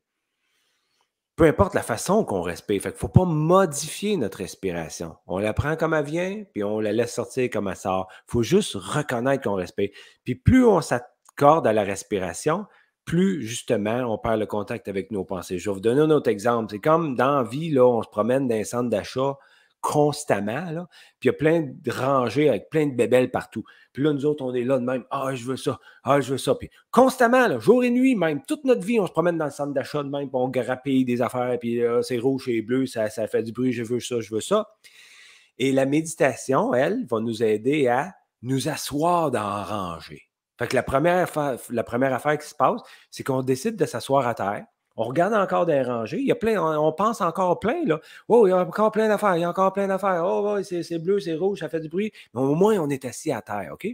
peu importe la façon qu'on respire. Fait qu'il ne faut pas modifier notre respiration. On la prend comme elle vient, puis on la laisse sortir comme elle sort. Il faut juste reconnaître qu'on respire. Puis plus on s'accorde à la respiration, plus justement on perd le contact avec nos pensées. Je vais vous donner un autre exemple. C'est comme dans la vie, là, on se promène dans un centre d'achat constamment, là, puis il y a plein de rangées avec plein de bébelles partout. Puis là, nous autres, on est là de même. Ah, je veux ça. Ah, je veux ça. Puis constamment, jour et nuit, même, toute notre vie, on se promène dans le centre d'achat de même, puis on grappille des affaires, puis c'est rouge et bleu, ça, ça fait du bruit, je veux ça, je veux ça. Et la méditation, elle, va nous aider à nous asseoir dans la rangée. Fait que la première, la première affaire qui se passe, c'est qu'on décide de s'asseoir à terre. On regarde encore des rangées. Il y a plein, on, pense encore plein, là. Oh, il y a encore plein d'affaires, il y a encore plein d'affaires. Oh, c'est bleu, c'est rouge, ça fait du bruit. Mais au moins, on est assis à terre, OK?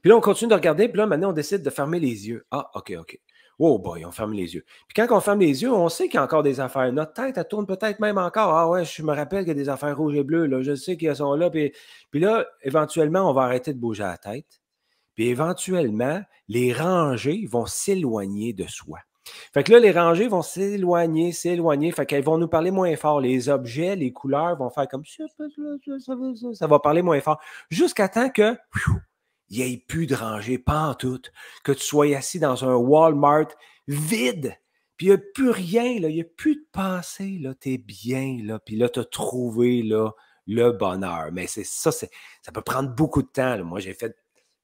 Puis là, on continue de regarder, puis là, maintenant, on décide de fermer les yeux. Ah, OK, OK. Oh boy, on ferme les yeux. Puis quand on ferme les yeux, on sait qu'il y a encore des affaires. Notre tête, elle tourne peut-être même encore. Ah ouais, je me rappelle qu'il y a des affaires rouges et bleues. Là. Je sais qu'elles sont là. Puis, puis là, éventuellement, on va arrêter de bouger la tête. Puis éventuellement, les rangées vont s'éloigner de soi. Fait que là, les rangées vont s'éloigner, s'éloigner. Fait qu'elles vont nous parler moins fort. Les objets, les couleurs vont faire comme ça, ça, va parler moins fort. Jusqu'à temps que il n'y ait plus de rangées, pas en tout. Que tu sois assis dans un Walmart vide. Puis il n'y a plus rien. Il n'y a plus de pensée, là. Tu es bien, là. Puis là, tu as trouvé, le bonheur. Mais c'est ça, ça peut prendre beaucoup de temps. Moi, j'ai fait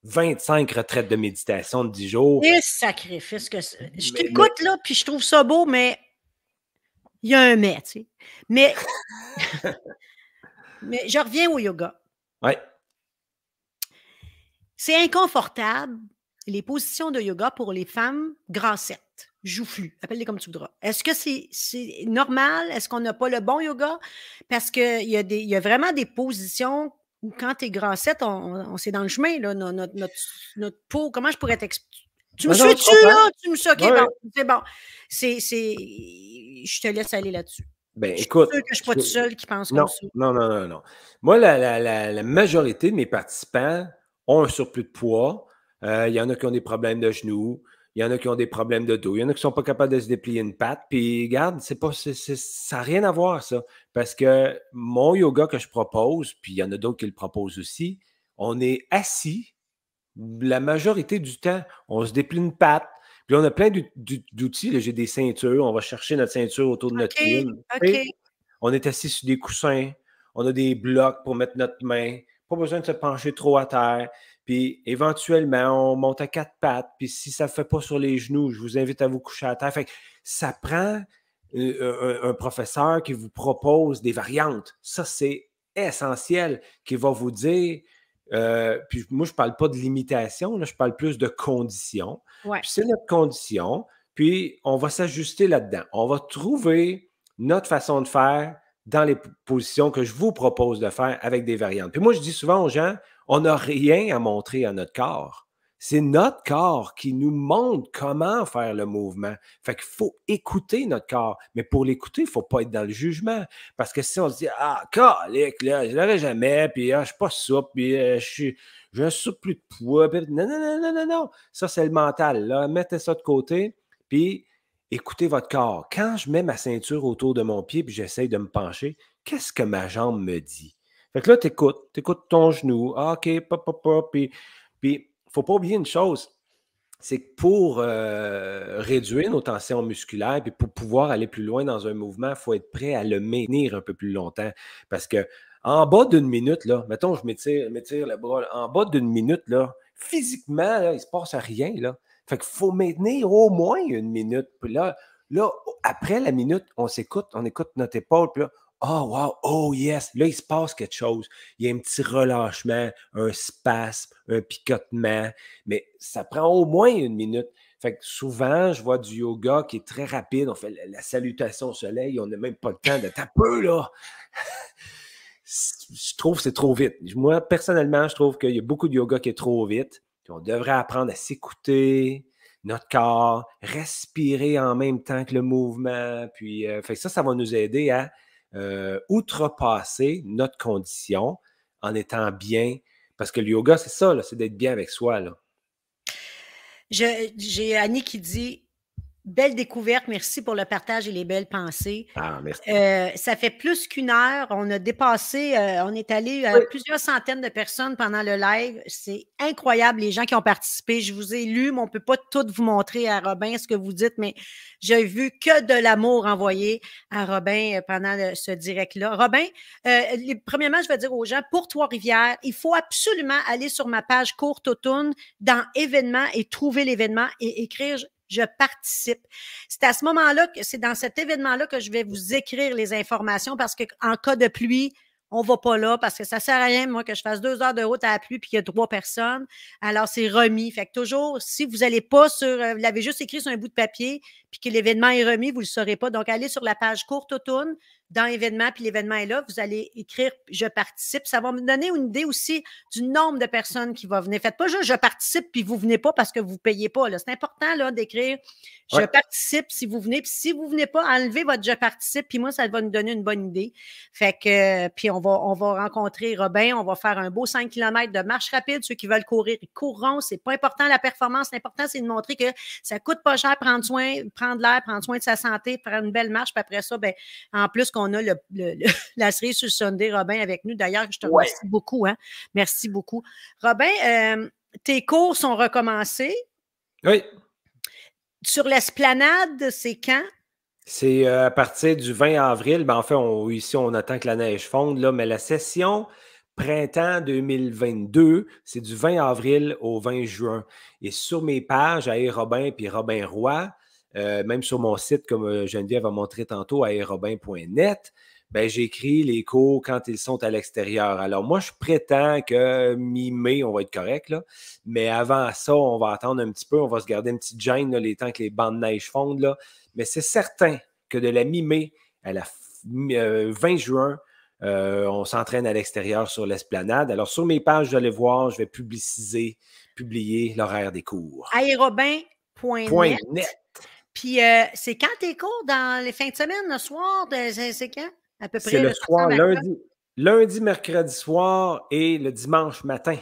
25 retraites de méditation de 10 jours. Et sacrifice que Je t'écoute là, puis je trouve ça beau, mais il y a un mais, tu sais. Mais, mais je reviens au yoga. Oui. C'est inconfortable, les positions de yoga pour les femmes grassettes, joufflues, appelle-les comme tu voudras. Est-ce que c'est normal? Est-ce qu'on n'a pas le bon yoga? Parce qu'il y, a y a vraiment des positions ou quand tu es grassette, on, c'est dans le chemin, là, notre, notre, peau. Comment je pourrais t'expliquer? Tu me suis-tu, là? Tu me suis, OK, bon, c'est bon. C'est, je te laisse aller là-dessus. Ben, écoute. Je suis sûr que je ne suis pas tout seul qui pense non, comme ça. Non, non, non, non. Moi, la, la, la, la, majorité de mes participants ont un surplus de poids. Euh, il y en a qui ont des problèmes de genoux. Il y en a qui ont des problèmes de dos. Il y en a qui ne sont pas capables de se déplier une patte. Puis, regarde, c'est pas, ça n'a rien à voir, ça. Parce que mon yoga que je propose, puis il y en a d'autres qui le proposent aussi, on est assis la majorité du temps. On se déplie une patte. Puis on a plein d'outils. J'ai des ceintures. On va chercher notre ceinture autour de notre pied. On est assis sur des coussins. On a des blocs pour mettre notre main. Pas besoin de se pencher trop à terre. Puis éventuellement, on monte à quatre pattes. Puis si ça ne fait pas sur les genoux, je vous invite à vous coucher à terre. Fait ça prend euh, un, professeur qui vous propose des variantes. Ça, c'est essentiel, qui va vous dire. Euh, puis moi, je ne parle pas de limitation, je parle plus de conditions. Puis c'est notre condition. Puis on va s'ajuster là-dedans. On va trouver notre façon de faire dans les positions que je vous propose de faire avec des variantes. Puis moi, je dis souvent aux gens, on n'a rien à montrer à notre corps. C'est notre corps qui nous montre comment faire le mouvement. Fait qu'il faut écouter notre corps. Mais pour l'écouter, il ne faut pas être dans le jugement. Parce que si on se dit Ah, calique, là, je ne l'aurais jamais, puis ah, je ne suis pas souple, puis euh, je suis. J'ai un plus de poids. non, non, non, non, non, non. Ça, c'est le mental. Mettez ça de côté, puis écoutez votre corps. Quand je mets ma ceinture autour de mon pied, puis j'essaye de me pencher, qu'est-ce que ma jambe me dit? Fait que là, tu écoutes, tu écoutes ton genou. Ah, OK, pop, pop, pop. Puis, puis ne faut pas oublier une chose, c'est que pour euh, réduire nos tensions musculaires et pour pouvoir aller plus loin dans un mouvement, il faut être prêt à le maintenir un peu plus longtemps. Parce que en bas d'une minute, là, mettons, je m'étire, le bras, en bas d'une minute, là, physiquement, il ne se passe rien. Là. Fait qu'il faut maintenir au moins une minute. Puis là, là, après la minute, on s'écoute, on écoute notre épaule, puis là, Oh, wow, oh yes, là, il se passe quelque chose. Il y a un petit relâchement, un spasme, un picotement, mais ça prend au moins une minute. Fait que souvent, je vois du yoga qui est très rapide. On fait la, salutation au soleil, on n'a même pas le temps de taper, là. je trouve que c'est trop vite. Moi, personnellement, je trouve qu'il y a beaucoup de yoga qui est trop vite. on devrait apprendre à s'écouter, notre corps, respirer en même temps que le mouvement. Puis, euh, fait ça, ça va nous aider à euh, outrepasser notre condition en étant bien. Parce que le yoga, c'est ça, c'est d'être bien avec soi. J'ai Annie qui dit Belle découverte, merci pour le partage et les belles pensées. Ah, merci. Euh, ça fait plus qu'une heure. On a dépassé, euh, on est allé à plusieurs centaines de personnes pendant le live. C'est incroyable les gens qui ont participé. Je vous ai lu, mais on ne peut pas tout vous montrer à Robin ce que vous dites, mais j'ai vu que de l'amour envoyé à Robin euh, pendant ce direct-là. Robin, premièrement, je vais dire aux gens, pour Trois-Rivières, il faut absolument aller sur ma page courte automne dans événements et trouver l'événement et écrire je participe. C'est à ce moment-là que c'est dans cet événement-là que je vais vous écrire les informations parce qu'en cas de pluie, on va pas là parce que ça sert à rien, moi, que je fasse deux heures de route à la pluie puis qu'il y a trois personnes. Alors, c'est remis. Fait que toujours, si vous n'allez pas sur, euh, vous l'avez juste écrit sur un bout de papier puis que l'événement est remis, vous ne le saurez pas. Donc, allez sur la page courte automne dans l'événement, puis l'événement est là, vous allez écrire je participe. Ça va me donner une idée aussi du nombre de personnes qui vont venir. Faites pas juste je participe puis vous venez pas parce que vous payez pas. C'est important là d'écrire je participe si vous venez. Puis si vous venez pas, enlevez votre je participe, puis moi, ça va nous donner une bonne idée. Fait que puis on va, on va rencontrer Robin, on va faire un beau 5 km de marche rapide. Ceux qui veulent courir, ils courront. C'est pas important la performance. L'important, c'est de montrer que ça coûte pas cher prendre soin, prendre l'air, prendre soin de sa santé, faire une belle marche. Puis après ça, ben, en plus, on a le, la série sur Sunday, Robin, avec nous. D'ailleurs, je te remercie beaucoup. Hein? Merci beaucoup. Robin, euh, tes cours sont recommencés. Oui. Sur l'esplanade, c'est quand? C'est euh, à partir du 20 avril. Ben, en fait, ici, on attend que la neige fonde, là, mais la session printemps 2022, c'est du 20 avril au 20 juin. Et sur mes pages, à Robin puis Robin Roy, euh, même sur mon site, comme euh, Geneviève a montré tantôt, aérobin.net, ben, j'écris les cours quand ils sont à l'extérieur. Alors, moi, je prétends que mi-mai, on va être correct, là. mais avant ça, on va attendre un petit peu, on va se garder une petite gêne là, les temps que les bandes de neige fondent. Là. Mais c'est certain que de la mi-mai à la 20 euh, juin, on s'entraîne à l'extérieur sur l'esplanade. Alors, sur mes pages, vous allez voir, je vais publiciser, publier l'horaire des cours. Aérobin.net. Puis, euh, c'est quand tes cours dans les fins de semaine, le soir? C'est quand? À peu près. C'est le, soir, lundi, lundi, mercredi soir et le dimanche matin.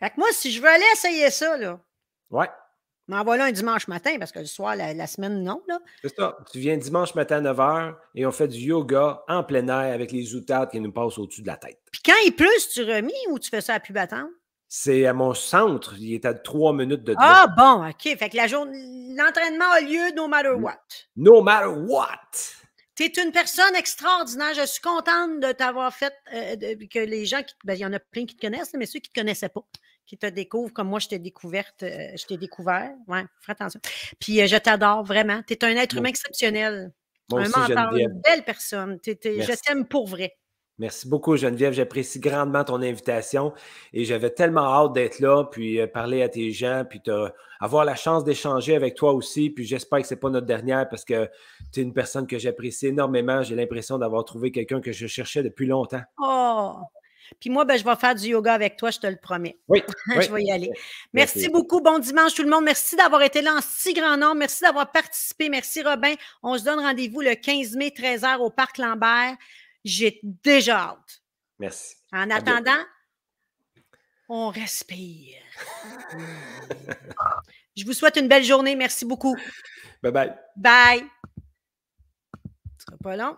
Fait que moi, si je veux aller essayer ça, là. Ouais. M'envoie là un dimanche matin parce que le soir, la, semaine, non. là. C'est ça. Tu viens dimanche matin à 9h et on fait du yoga en plein air avec les outades qui nous passent au-dessus de la tête. Puis quand il pleut, tu remis ou tu fais ça à plus battant? C'est à mon centre. Il est à trois minutes de Ah bon, OK. Fait que la journée, l'entraînement a lieu no matter what. No matter what. Tu es une personne extraordinaire. Je suis contente de t'avoir fait, euh, que les gens, qui, ben, il y en a plein qui te connaissent, mais ceux qui ne te connaissaient pas, qui te découvrent comme moi, je t'ai découverte, euh, je t'ai découvert. Ouais, fais attention. Puis euh, je t'adore vraiment. Tu es un être humain exceptionnel. Moi un aussi, mentor, une belle personne. je t'aime pour vrai. Merci beaucoup, Geneviève. J'apprécie grandement ton invitation et j'avais tellement hâte d'être là, puis euh, parler à tes gens, puis avoir la chance d'échanger avec toi aussi. Puis j'espère que ce n'est pas notre dernière parce que tu es une personne que j'apprécie énormément. J'ai l'impression d'avoir trouvé quelqu'un que je cherchais depuis longtemps. Oh! Puis moi, ben, je vais faire du yoga avec toi, je te le promets. Oui. je vais y aller. Merci, beaucoup. Bon dimanche, tout le monde. Merci d'avoir été là en si grand nombre. Merci d'avoir participé. Merci, Robin. On se donne rendez-vous le 15 mai, 13h au Parc Lambert. J'ai déjà hâte. Merci. En attendant, on respire. Je vous souhaite une belle journée. Merci beaucoup. Bye bye. Bye. Ce sera pas long.